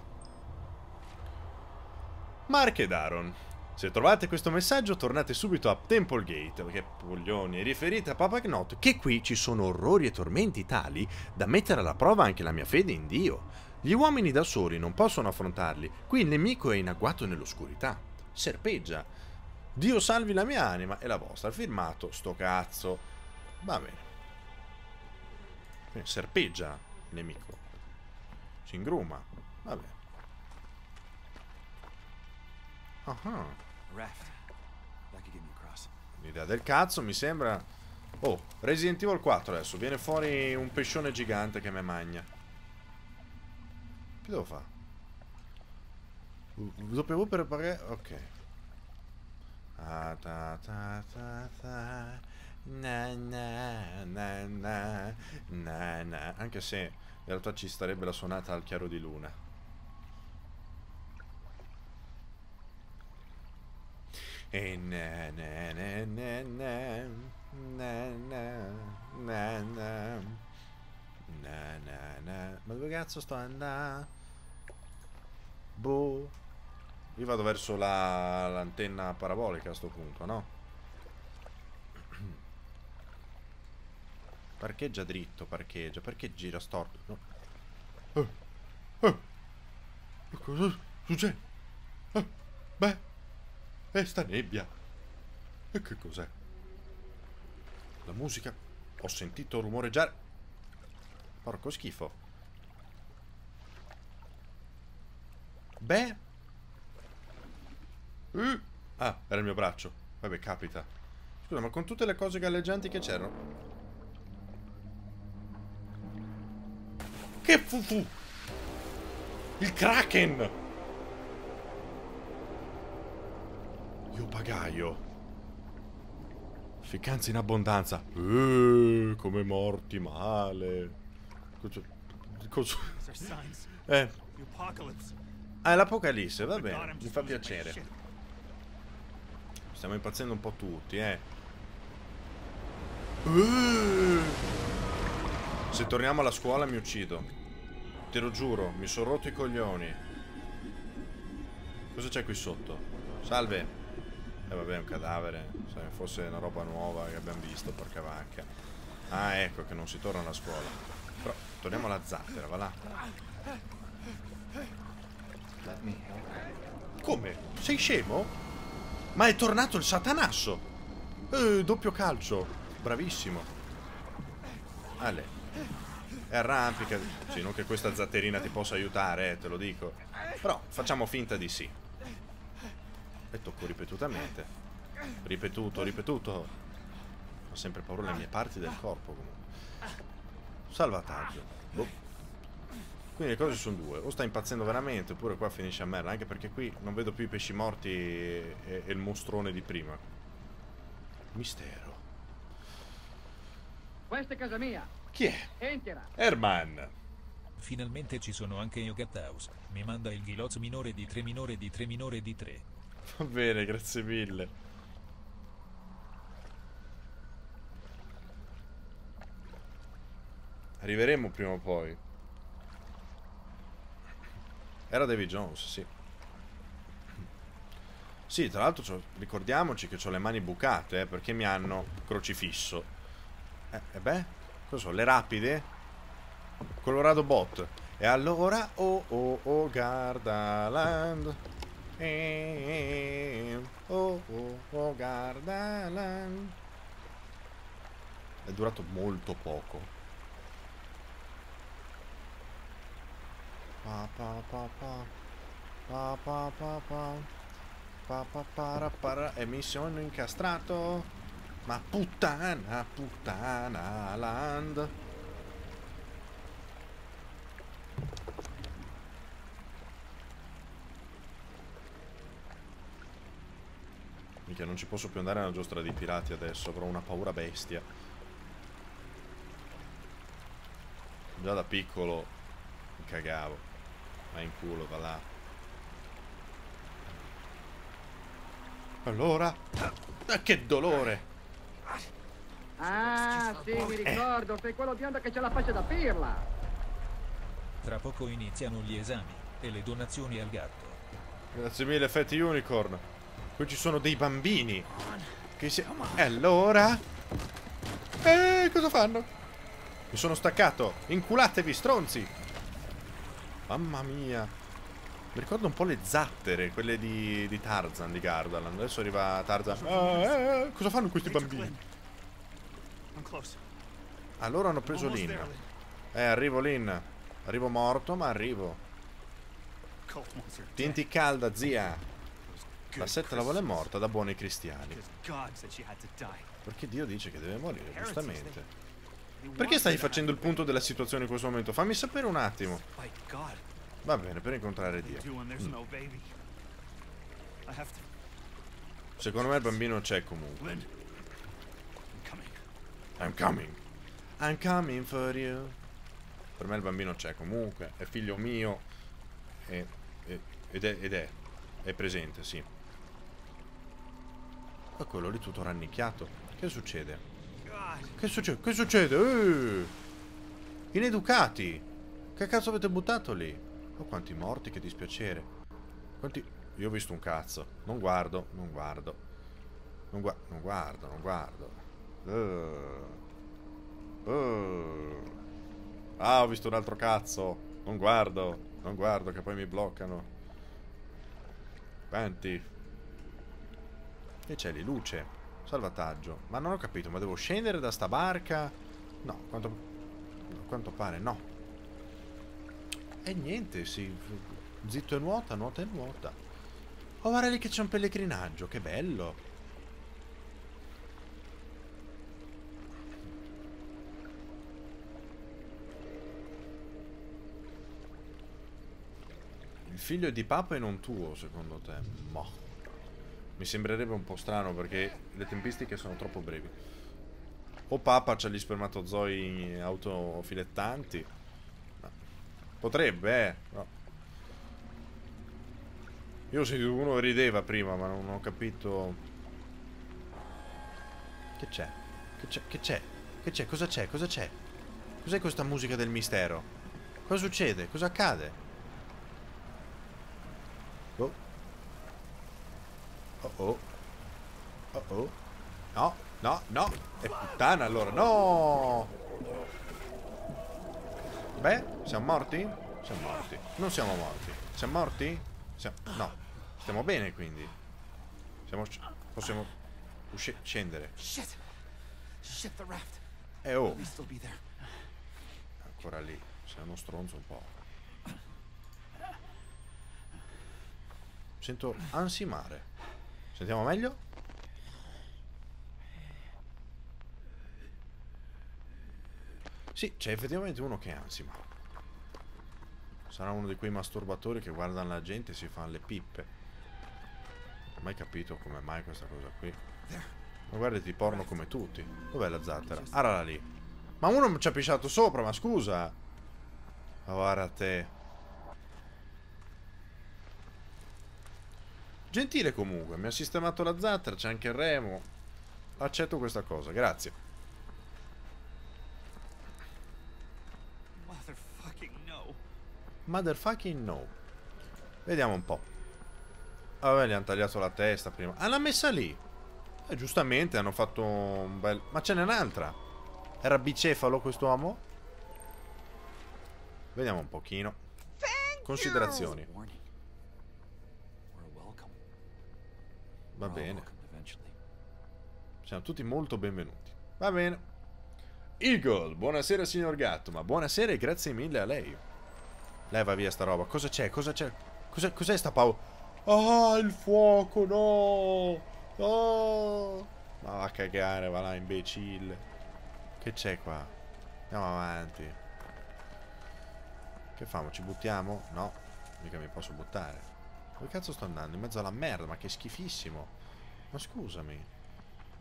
S1: Mark ed Aaron. Se trovate questo messaggio, tornate subito a Templegate, che puglioni, e riferite a Papa Knot che qui ci sono orrori e tormenti tali da mettere alla prova anche la mia fede in Dio. Gli uomini da soli non possono affrontarli, qui il nemico è in agguato nell'oscurità. Serpeggia. Dio salvi la mia anima e la vostra. Firmato, sto cazzo. Va bene. Quindi Serpeggia il nemico. Si ingruma. Va bene.
S4: A raft. That could get me across.
S1: L'idea del cazzo mi sembra... Oh, Resident Evil 4 adesso. Viene fuori un pescione gigante che me magna. Che devo fare? W per pagare... Ok. Ah, ta, ta, ta, ta. Na, na, na, na, na, na. Anche se in realtà ci starebbe la suonata al chiaro di luna. E na na na na na na na na na na na na Ma dove cazzo sto andando? Boh Io vado verso la l'antenna parabolica a sto punto, no? Parcheggia dritto, parcheggia, perché gira storto? No. Eh, eh, cosa succede? Eh, beh, è sta nebbia. E che cos'è? La musica. Ho sentito rumoreggiare. Porco schifo. Beh. Uh. Ah, era il mio braccio. Vabbè, capita. Scusa, ma con tutte le cose galleggianti che c'erano. Che fu fu? Il Kraken! Io pagaio. Ficcanza in abbondanza. Eh, come morti male. Cosa... cosa-. Eh, ah, è l'apocalisse, va bene, mi fa piacere. Stiamo impazzendo un po' tutti, eh. Eh. Se torniamo alla scuola mi uccido. Te lo giuro, mi sono rotto i coglioni. Cosa c'è qui sotto? Salve. Eh vabbè, un cadavere. Se fosse una roba nuova che abbiamo visto, porca vacca. Ah, ecco che non si torna alla scuola. Però torniamo alla zattera, va là. Come? Sei scemo? Ma è tornato il satanasso! Eh, doppio calcio. Bravissimo. Ale. E arrampica. Sì, non che questa zatterina ti possa aiutare, eh, te lo dico. Però facciamo finta di sì. E tocco ripetutamente. Ripetuto, ripetuto. Ho sempre paura delle mie parti del corpo comunque. Salvataggio. Boh. Quindi le cose sono due. O sta impazzendo veramente, oppure qua finisce a merda. Anche perché qui non vedo più i pesci morti e, e il mostrone di prima. Mistero.
S2: Questa è casa mia.
S1: Chi è?
S2: Entra.
S1: Herman.
S3: Finalmente ci sono anche io House. Mi manda il Ghiloz minore di 3 minore di 3 minore di 3.
S1: Va bene, grazie mille. Arriveremo prima o poi. Era David Jones, sì. Sì, tra l'altro ricordiamoci che ho le mani bucate, eh, perché mi hanno crocifisso. Eh, e beh, cosa so, le rapide? Colorado Bot. E allora, oh oh oh, Gardaland. Eh, oh oh oh, Gardaland. È durato molto poco. Pa pa pa pa. Pa pa pa pa. Pa pa para para. E mi sono incastrato. Ma puttana, puttana land. Mica non ci posso più andare nella giostra dei pirati adesso, avrò una paura bestia. Già da piccolo mi cagavo. Ma in culo da là. Allora? Ah, che dolore!
S2: Ah, sì, mi ricordo, sei quello biondo che c'ha la faccia da pirla.
S3: Tra poco iniziano gli esami e le donazioni al gatto.
S1: Grazie mille, Fetti Unicorn. Qui ci sono dei bambini. Che si... E allora? Eh, cosa fanno? Mi sono staccato. Inculatevi, stronzi. Mamma mia. Mi ricordo un po' le zattere, quelle di, di Tarzan, di Gardaland. Adesso arriva Tarzan. Eh, eh, cosa fanno questi bambini? Ah, loro hanno preso Lin. Eh, arrivo Lin. Arrivo morto, ma arrivo. Tienti calda, zia. La setta la vuole morta da buoni cristiani. Perché Dio dice che deve morire, giustamente. Perché stai facendo il punto della situazione in questo momento? Fammi sapere un attimo. Va bene, per incontrare Dio. Mm. Secondo me il bambino c'è comunque.
S4: I'm coming.
S1: I'm coming. For you. Per me il bambino c'è comunque. È figlio mio. E- e- ed, è, ed è. È presente, sì. Ma quello lì tutto rannicchiato. Che succede? Che succede? Che succede? Eh! Ineducati! Che cazzo avete buttato lì? Oh, quanti morti, che dispiacere. Quanti... Io ho visto un cazzo. Non guardo, non guardo. Non, gua- non guardo, non guardo. Eh. Eh. Ah, ho visto un altro cazzo. Non guardo, non guardo, che poi mi bloccano. Quanti? Che c'è lì? Luce. Salvataggio. Ma non ho capito, ma devo scendere da sta barca? No, quanto, quanto pare no. E niente, sì. Zitto e nuota, nuota e nuota. Oh, guarda lì che c'è un pellegrinaggio, che bello. Il figlio di Papa e non tuo, secondo te? Mo. Mi sembrerebbe un po' strano perché le tempistiche sono troppo brevi. O Papa c'ha gli spermatozoi autofilettanti. No. Potrebbe, eh. No. Io ho sentito uno che rideva prima, ma non ho capito. Che c'è? Che c'è? Che c'è? Che c'è? Cosa c'è? Cosa c'è? Cos'è questa musica del mistero? Cosa succede? Cosa accade? Oh oh. Oh oh. No, no, no. È puttana allora. No. Beh, siamo morti? Siamo morti. Non siamo morti. Siamo morti? Siamo... No. Stiamo bene quindi. Siamo... Possiamo usci- scendere.
S4: Shit. Shit, the raft.
S1: E oh. Ancora lì. Sei uno stronzo un po'. Sento ansimare. Sentiamo meglio? Sì, c'è effettivamente uno che ansima. Sarà uno di quei masturbatori che guardano la gente e si fanno le pippe. Non ho mai capito come mai questa cosa qui. Ma guardati porno come tutti. Dov'è la zattera? Là lì. Ma uno ci ha pisciato sopra, ma scusa. Guarda te. Gentile comunque, mi ha sistemato la zattera, c'è anche il remo. Accetto questa cosa, grazie.
S4: Motherfucking no.
S1: Motherfucking no. Vediamo un po'. Vabbè, gli hanno tagliato la testa prima. Ah, l'ha messa lì. E giustamente hanno fatto un bel... Ma ce n'è un'altra. Era bicefalo quest'uomo? Vediamo un pochino. Considerazioni. Va
S4: all
S1: bene. Siamo tutti molto benvenuti. Va bene. Eagle, buonasera signor gatto, ma buonasera e grazie mille a lei. Leva via sta roba. Cosa c'è? Cosa c'è? Cos'è, cos'è sta paura? Ah, il fuoco, no! No! Ma va a cagare, va là, imbecille. Che c'è qua? Andiamo avanti. Che famo? Ci buttiamo? No, mica mi posso buttare. Dove cazzo sto andando? In mezzo alla merda, ma che schifissimo. Ma scusami.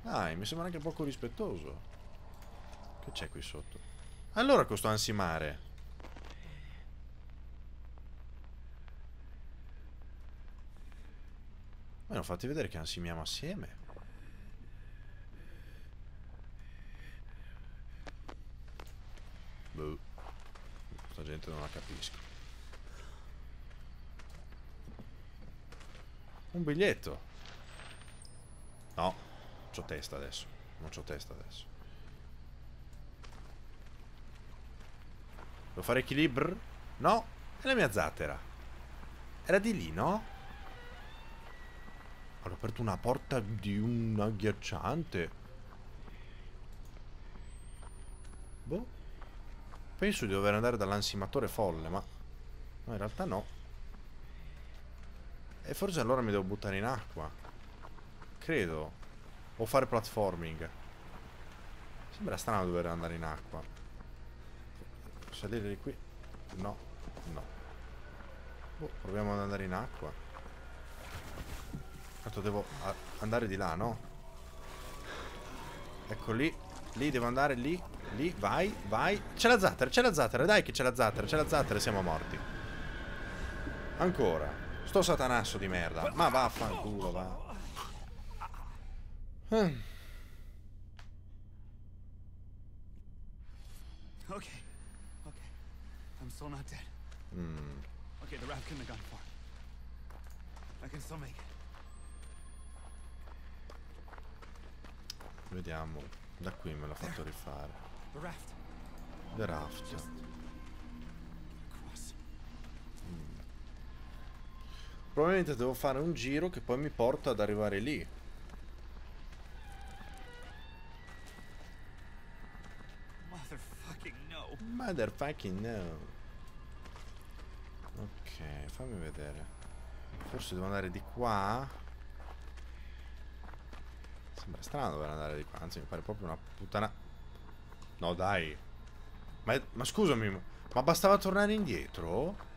S1: Dai, mi sembra anche poco rispettoso. Che c'è qui sotto? Allora questo ansimare. Ma non fatti vedere che ansimiamo assieme. Boh. Questa gente non la capisco. Un biglietto. No, c'ho testa adesso. Non c'ho testa adesso. Devo fare equilibrio? No, è la mia zattera. Era di lì, no? Hanno aperto una porta di un agghiacciante. Boh. Penso di dover andare dall'ansimatore folle, ma... No, in realtà no. E forse allora mi devo buttare in acqua. Credo. O fare platforming. Sembra strano dover andare in acqua. Salire di qui? No. No. Boh, proviamo ad andare in acqua. Tanto devo andare di là, no? Ecco lì. Lì devo andare lì. Lì, vai, vai. C'è la zattera, c'è la zattera. Dai che c'è la zattera, c'è la zattera siamo morti. Ancora. Sto satanasso di merda. Ma vaffanculo, va. Eh.
S4: Okay. Okay. I'm still not dead.
S1: Mm.
S4: Okay, the raft couldn't have gone far. I can still make it.
S1: Vediamo. Da qui me l'ha fatto rifare.
S4: The raft.
S1: The Raft.
S4: Cross.
S1: Probabilmente devo fare un giro che poi mi porta ad arrivare lì.
S4: Motherfucking no.
S1: Motherfucking no. Ok, fammi vedere. Forse devo andare di qua. Sembra strano dover andare di qua, anzi mi pare proprio una puttana. No, dai. Ma, ma scusami, ma bastava tornare indietro?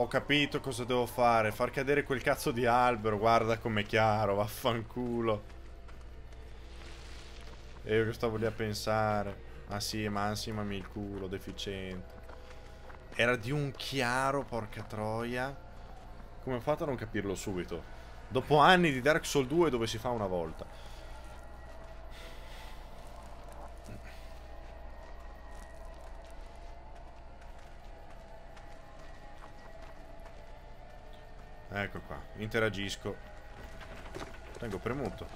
S1: Ho capito cosa devo fare. Far cadere quel cazzo di albero. Guarda com'è chiaro. Vaffanculo. E io che stavo lì a pensare. Ah sì, ma ansimami il culo, deficiente. Era di un chiaro, porca troia. Come ho fatto a non capirlo subito? Dopo anni di Dark Souls 2 dove si fa una volta. Interagisco. Tengo premuto.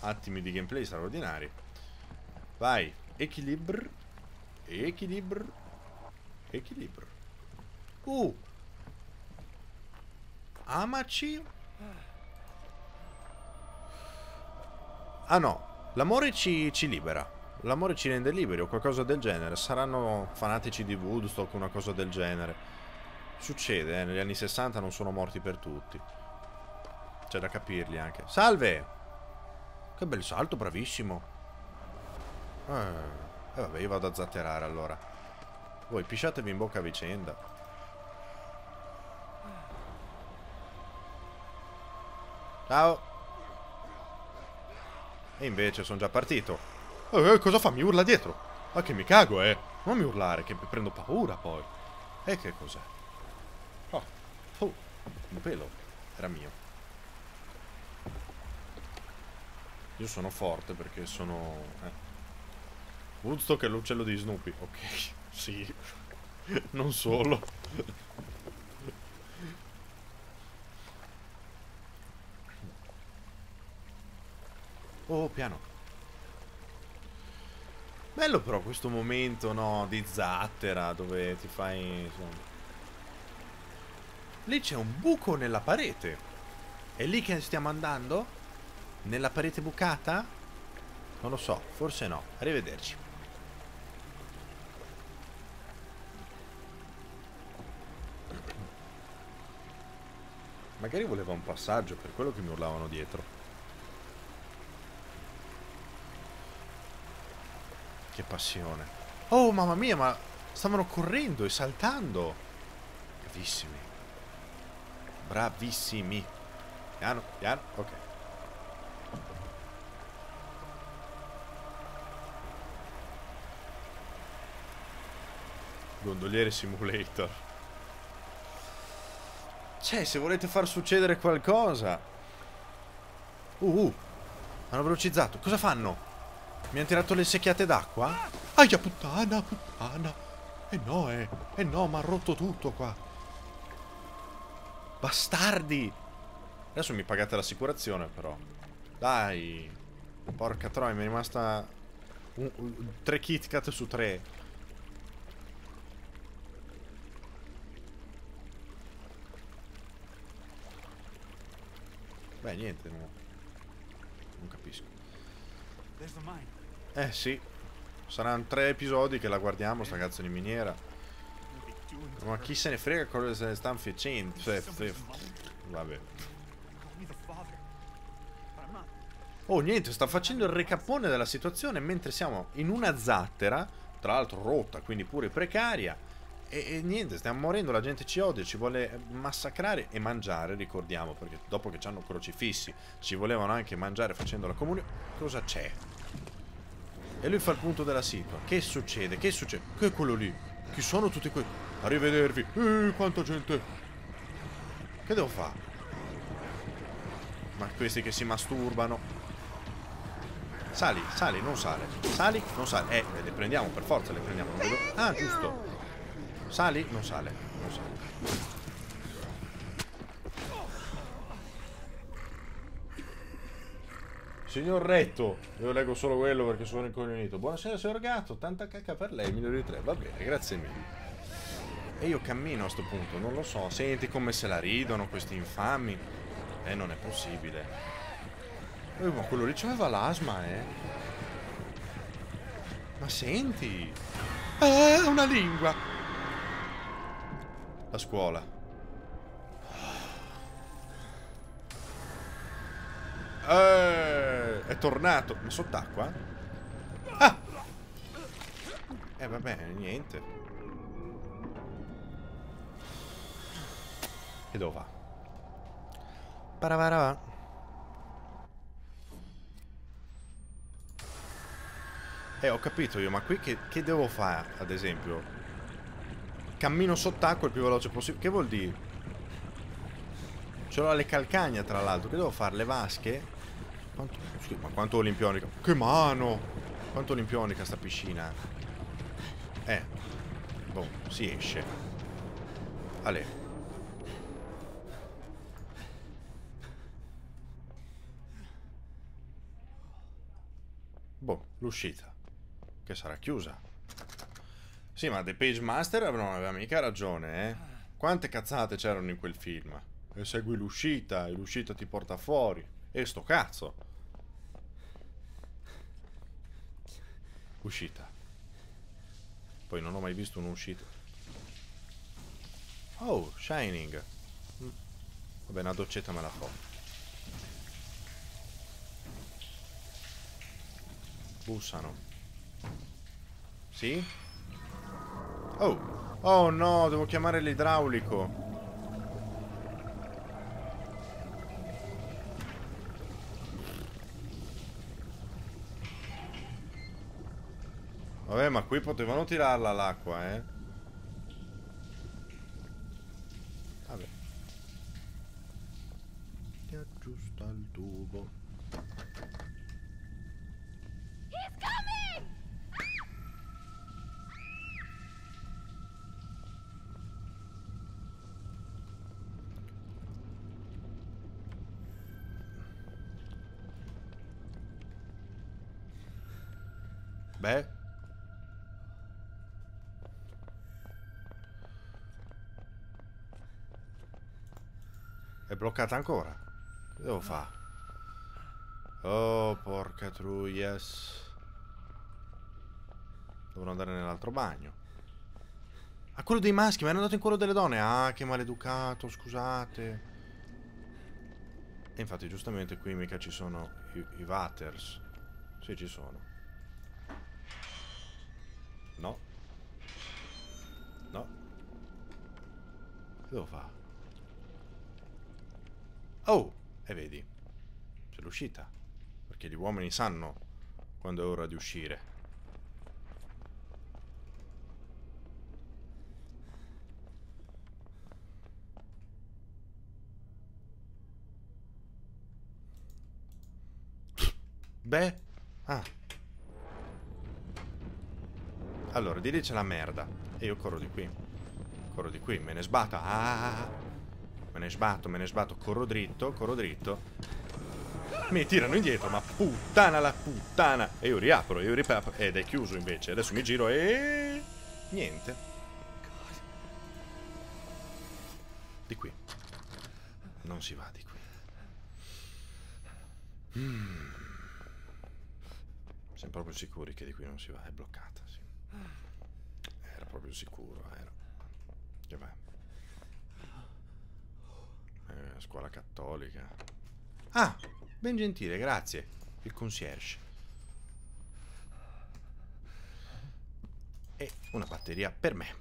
S1: Attimi di gameplay straordinari. Vai, equilibr. Equilibr. Equilibr. Uh. Amaci. Ah no, l'amore ci, ci libera. L'amore ci rende liberi o qualcosa del genere. Saranno fanatici di Woodstock o una cosa del genere. Succede, eh, negli anni 60 non sono morti per tutti. C'è da capirli anche. Salve! Che bel salto, bravissimo. Eh, eh, vabbè, io vado a zatterare allora. Voi pisciatevi in bocca a vicenda. Ciao. E invece sono già partito. Eh, eh, cosa fa? Mi urla dietro. Ma che mi cago, eh. Non mi urlare, che prendo paura poi. E che cos'è? Oh. Oh. Un pelo. Era mio. Io sono forte perché sono... Eh. Woodstock è l'uccello di Snoopy. Ok, sì. non solo. Oh, piano. Bello però questo momento, no, di zattera dove ti fai... Insomma... Lì c'è un buco nella parete. È lì che stiamo andando? Nella parete bucata? Non lo so, forse no. Arrivederci. Magari voleva un passaggio, per quello che mi urlavano dietro. Che passione. Oh, mamma mia, ma stavano correndo e saltando. Bravissimi. Bravissimi. Piano, piano, ok. Gondoliere Simulator. Cioè, se volete far succedere qualcosa... Uh, uh, hanno velocizzato. Cosa fanno? Mi hanno tirato le secchiate d'acqua? Aia, puttana, puttana. E eh no, eh. E eh no, mi ha rotto tutto qua. Bastardi. Adesso mi pagate l'assicurazione, però. Dai. Porca troia, mi è rimasta... Un, un, tre KitKat su tre. Beh, niente, no. Eh sì. Saranno tre episodi che la guardiamo, sta cazzo di miniera. Ma chi se ne frega cosa se ne stanno facendo? Cioè, vabbè. Oh, niente, sta facendo il recapone della situazione mentre siamo in una zattera, tra l'altro rotta, quindi pure precaria. E, e, niente, stiamo morendo, la gente ci odia, ci vuole massacrare e mangiare, ricordiamo, perché dopo che ci hanno crocifissi ci volevano anche mangiare facendo la comunione. Cosa c'è? E lui fa il punto della situa. Che succede? Che succede? Che è quello lì? Chi sono tutti quei... Arrivedervi. Eh, quanta gente. Che devo fare? Ma questi che si masturbano. Sali, sali, non sale. Sali, non sale. Eh, le prendiamo per forza, le prendiamo. Ah, giusto. Sali? Non sale. Non sale. Signor Retto, io leggo solo quello perché sono incognito. Buonasera, signor Gatto. Tanta cacca per lei, migliore di tre. Va bene, grazie mille. E io cammino a sto punto, non lo so. Senti come se la ridono questi infami. Eh, non è possibile. Eh, ma quello lì c'aveva l'asma, eh. Ma senti. Ah, una lingua. La scuola. Eh, è tornato. Ma sott'acqua? Ah! Eh vabbè, niente. E dove va? Paravara. Eh, ho capito io, ma qui che, che devo fare, ad esempio? Cammino sott'acqua il più veloce possibile. Che vuol dire? Ce l'ho alle calcagna, tra l'altro. Che devo fare? Le vasche? Quanto... Ma quanto olimpionica? Che mano! Quanto olimpionica sta piscina? Eh. Boh, si esce. Ale. Boh, l'uscita. Che sarà chiusa. Sì, ma The Page Master non aveva mica ragione, eh. Quante cazzate c'erano in quel film? E segui l'uscita, e l'uscita ti porta fuori. E sto cazzo. Uscita. Poi non ho mai visto un'uscita. Oh, Shining. Mm. Vabbè, una doccetta me la fa. Bussano. Sì? Oh, oh no, devo chiamare l'idraulico. Vabbè, ma qui potevano tirarla l'acqua, eh. Bloccata ancora. Che devo fare? Oh, porca truies. Dovrò andare nell'altro bagno. Ah, quello dei maschi, mi hanno andato in quello delle donne. Ah, che maleducato, scusate. E infatti, giustamente, qui mica ci sono i, i Vaters. Sì, ci sono. No. No. Che devo fare? Oh! E vedi. C'è l'uscita. Perché gli uomini sanno quando è ora di uscire. Beh. Ah. Allora, di lì c'è la merda. E io corro di qui. Corro di qui, me ne sbatto. Ah! Me ne sbatto, me ne sbatto. Corro dritto, corro dritto. Mi tirano indietro, ma puttana la puttana. E io riapro, io riapro. Ed è chiuso invece. Adesso mi giro e... Niente. Di qui. Non si va di qui. Mm. Siamo proprio sicuri che di qui non si va. È bloccata, sì. Era proprio sicuro, era. Che va. Scuola cattolica. Ah, ben gentile, grazie. Il concierge. E una batteria per me.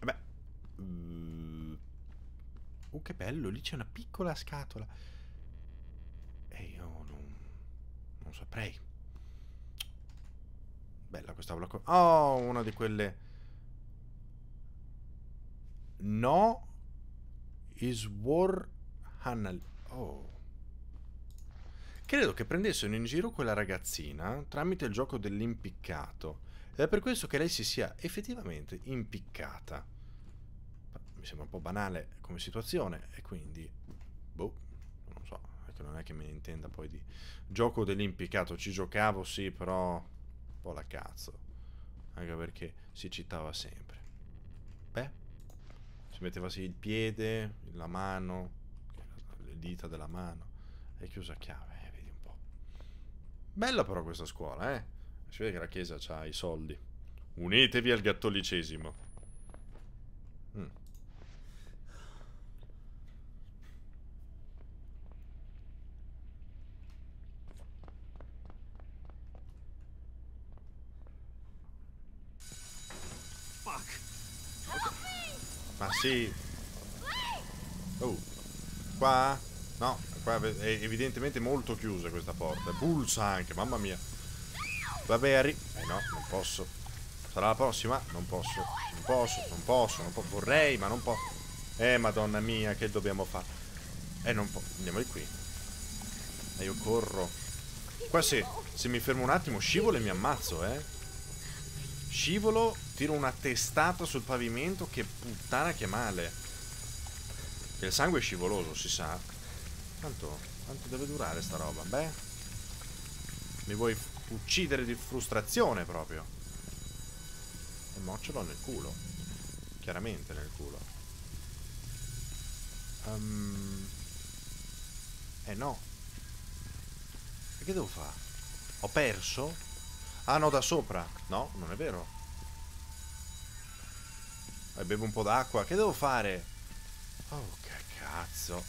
S1: Beh. Uh, uh, che bello, lì c'è una piccola scatola. E io non, non saprei. Bella questa blocco. Oh, una di quelle. No. Is war Hannah. Oh. Credo che prendessero in giro quella ragazzina tramite il gioco dell'impiccato. Ed è per questo che lei si sia effettivamente impiccata. Mi sembra un po' banale come situazione e quindi... Boh, non so, non è che me ne intenda poi di... Gioco dell'impiccato, ci giocavo sì, però... Po' la cazzo. Anche perché si citava sempre. Beh, si metteva sì il piede, la mano, le dita della mano e chiusa a chiave, eh, vedi un po'. Bella però questa scuola, eh. Si vede che la chiesa ha i soldi. Unitevi al cattolicesimo. Mm.
S4: Fuck.
S1: Ma sì. Oh. Qua? No, qua è evidentemente molto chiusa questa porta. Pulsa anche, mamma mia. Vabbè, arri... Eh no, non posso. Sarà la prossima? Non posso. Non posso, non posso, non posso. Vorrei, ma non posso. Eh, madonna mia, che dobbiamo fare? Eh, non posso. Andiamo di qui. E io corro. Qua se, se mi fermo un attimo, scivolo e mi ammazzo, eh. Scivolo, tiro una testata sul pavimento, che puttana che male. Che il sangue è scivoloso, si sa. Quanto, quanto deve durare sta roba? Beh. Mi vuoi uccidere di frustrazione proprio. E mo ce l'ho nel culo. Chiaramente nel culo. Um, eh no. E che devo fare? Ho perso? Ah no, da sopra. No, non è vero. E bevo un po' d'acqua. Che devo fare? Oh, che cazzo.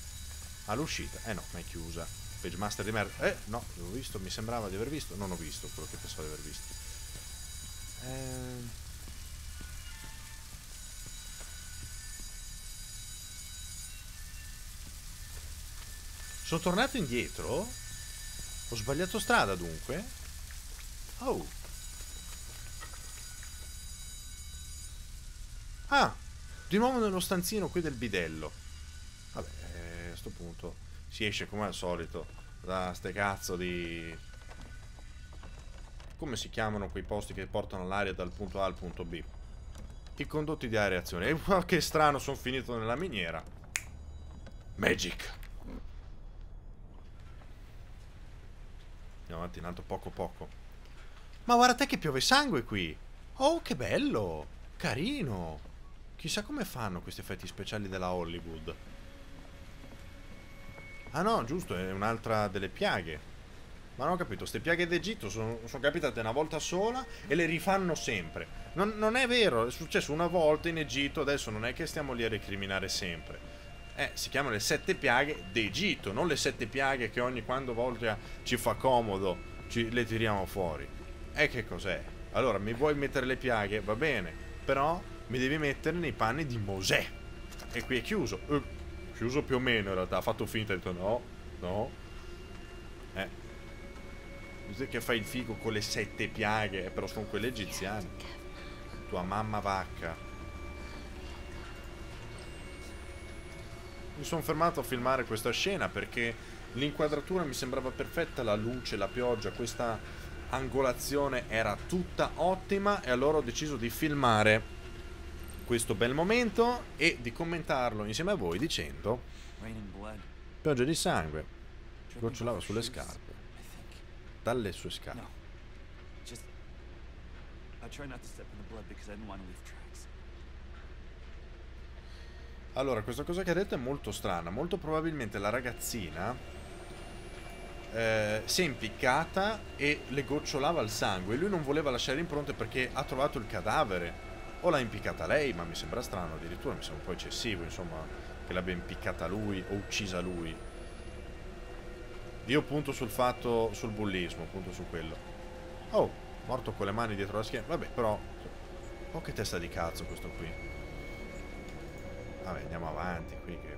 S1: All'uscita. Eh no, ma è chiusa. Page Master di merda. Eh, no, l'avevo visto, mi sembrava di aver visto. Non ho visto quello che pensavo di aver visto. Ehm... Sono tornato indietro? Ho sbagliato strada dunque? Oh. Ah, di nuovo nello stanzino qui del bidello. Vabbè, eh, a sto punto si esce come al solito da ste cazzo di... Come si chiamano quei posti che portano l'aria dal punto A al punto B? I condotti di areazione. E oh, che strano, sono finito nella miniera. Magic. Andiamo avanti in alto poco poco. Ma guarda te che piove sangue qui. Oh, che bello. Carino. Chissà come fanno questi effetti speciali della Hollywood. Ah no, giusto, è un'altra delle piaghe. Ma non ho capito, queste piaghe d'Egitto sono, sono, capitate una volta sola e le rifanno sempre. Non, non, è vero, è successo una volta in Egitto, adesso non è che stiamo lì a recriminare sempre. Eh, si chiamano le sette piaghe d'Egitto, non le sette piaghe che ogni quando volta ci fa comodo ci, le tiriamo fuori. E che cos'è? Allora, mi vuoi mettere le piaghe? Va bene, però mi devi mettere nei panni di Mosè. E qui è chiuso. Eh, chiuso più o meno in realtà, ha fatto finta, ha detto no, no. Eh, Cos'è che fai il figo con le sette piaghe? Eh, però sono quelle egiziane. Tua mamma vacca. Mi sono fermato a filmare questa scena perché l'inquadratura mi sembrava perfetta, la luce, la pioggia, questa angolazione era tutta ottima e allora ho deciso di filmare questo bel momento e di commentarlo insieme a voi dicendo pioggia di sangue gocciolava sulle scarpe dalle sue scarpe. Allora, questa cosa che ha detto è molto strana. Molto probabilmente la ragazzina eh, si è impiccata e le gocciolava il sangue. Lui non voleva lasciare impronte perché ha trovato il cadavere. O l'ha impiccata lei, ma mi sembra strano addirittura, mi sembra un po' eccessivo, insomma, che l'abbia impiccata lui o uccisa lui. Io punto sul fatto, sul bullismo, punto su quello. Oh, morto con le mani dietro la schiena. Vabbè, però... Oh, che testa di cazzo questo qui. Vabbè, andiamo avanti qui che...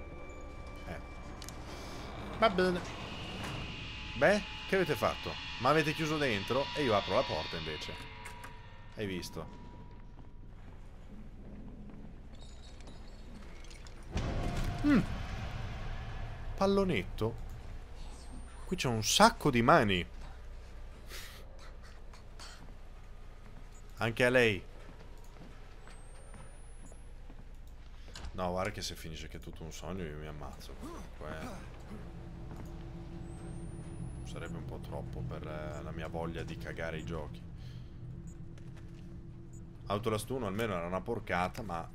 S1: Eh. Va bene. Beh, che avete fatto? Ma avete chiuso dentro e io apro la porta invece. Hai visto? Mm. Pallonetto. Qui c'è un sacco di mani. Anche a lei. No, guarda che se finisce che è tutto un sogno io mi ammazzo. Comunque, sarebbe un po' troppo per eh, la mia voglia di cagare i giochi. Outlast 1 almeno era una porcata, ma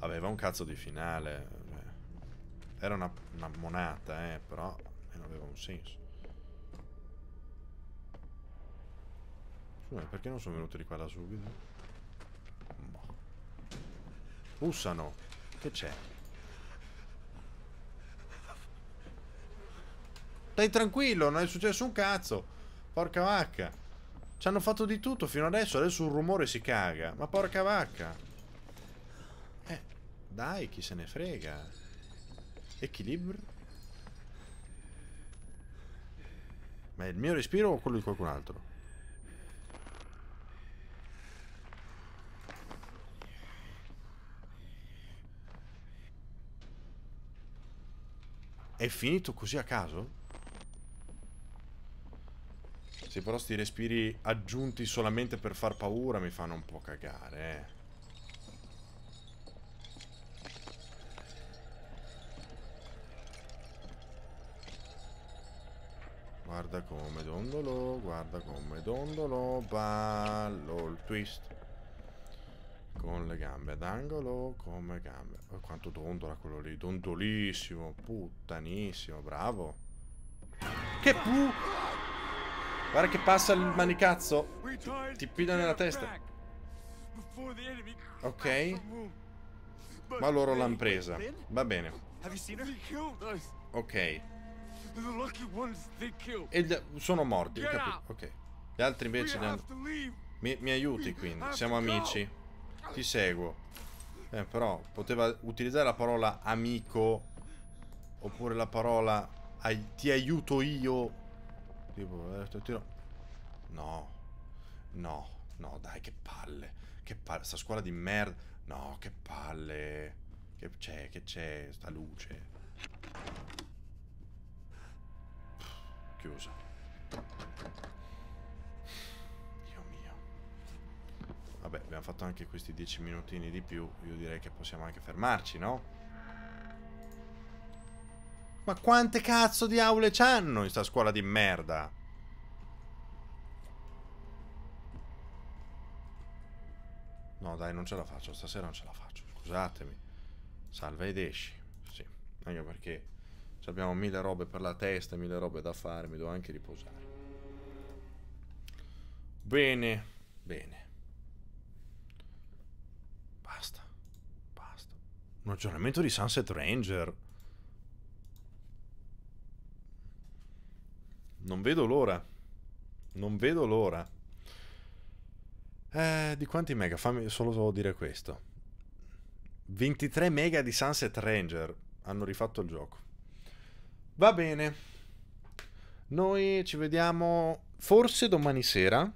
S1: aveva un cazzo di finale. Era una, una monata, eh, però non aveva un senso. Scusa, perché non sono venuti di qua da subito? Boh. Bussano. Che c'è? Stai tranquillo, non è successo un cazzo. Porca vacca. Ci hanno fatto di tutto fino adesso, adesso un rumore si caga. Ma porca vacca. Eh, dai, chi se ne frega. Equilibrio. Ma è il mio respiro o quello di qualcun altro? È finito così a caso? Se però sti respiri aggiunti solamente per far paura mi fanno un po' cagare, eh. Guarda come dondolo, guarda come dondolo, ballo il twist. Con le gambe ad angolo, come gambe. Oh, quanto dondola quello lì. Dondolissimo. Puttanissimo. Bravo. Che pu... Guarda che passa il manicazzo. Ti piglia nella testa. Ok. Ma loro l'hanno presa. Va bene. Ok. E sono morti, Ok. Gli altri invece li hanno... Mi, mi aiuti quindi. Siamo amici. Ti seguo. Eh, però poteva utilizzare la parola amico oppure la parola ai, ti aiuto io. Tipo, eh, tiro. No. No. No, dai, che palle. Che palle. Sta scuola di merda. No, che palle. Che c'è, che c'è, sta luce. Chiusa. Dio mio. Vabbè, abbiamo fatto anche questi 10 minutini di più. Io direi che possiamo anche fermarci, no? Ma quante cazzo di aule c'hanno in sta scuola di merda? No, dai, non ce la faccio. Stasera non ce la faccio. Scusatemi. Salva ed esci. Sì, anche perché abbiamo mille robe per la testa, mille robe da fare. Mi devo anche riposare. Bene, bene. Basta. Basta. Un aggiornamento di Sunset Ranger. Non vedo l'ora. Non vedo l'ora. Eh, di quanti mega? Fammi solo dire questo. 23 mega di Sunset Ranger. Hanno rifatto il gioco. Va bene. Noi ci vediamo forse domani sera.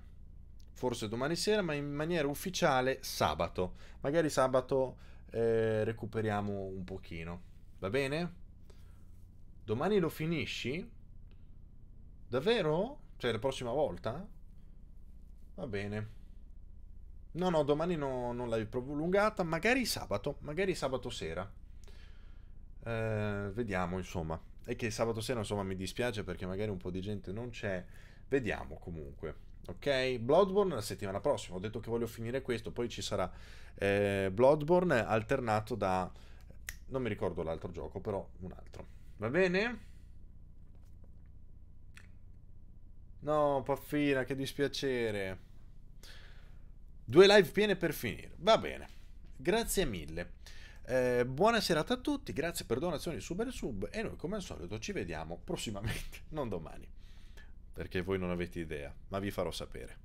S1: Forse domani sera, ma in maniera ufficiale sabato. Magari sabato eh, recuperiamo un pochino. Va bene? Domani lo finisci? Davvero? Cioè la prossima volta? Va bene. No, no, domani no, non l'hai prolungata, magari sabato, magari sabato sera. Eh, vediamo, insomma. È che sabato sera, insomma, mi dispiace perché magari un po' di gente non c'è. Vediamo comunque. Ok? Bloodborne la settimana prossima. Ho detto che voglio finire questo, poi ci sarà eh, Bloodborne alternato da... Non mi ricordo l'altro gioco, però un altro. Va bene? No, Paffina, che dispiacere. Due live piene per finire. Va bene. Grazie mille. Eh, buona serata a tutti, grazie per donazioni sub e sub e noi come al solito ci vediamo prossimamente, non domani, perché voi non avete idea, ma vi farò sapere.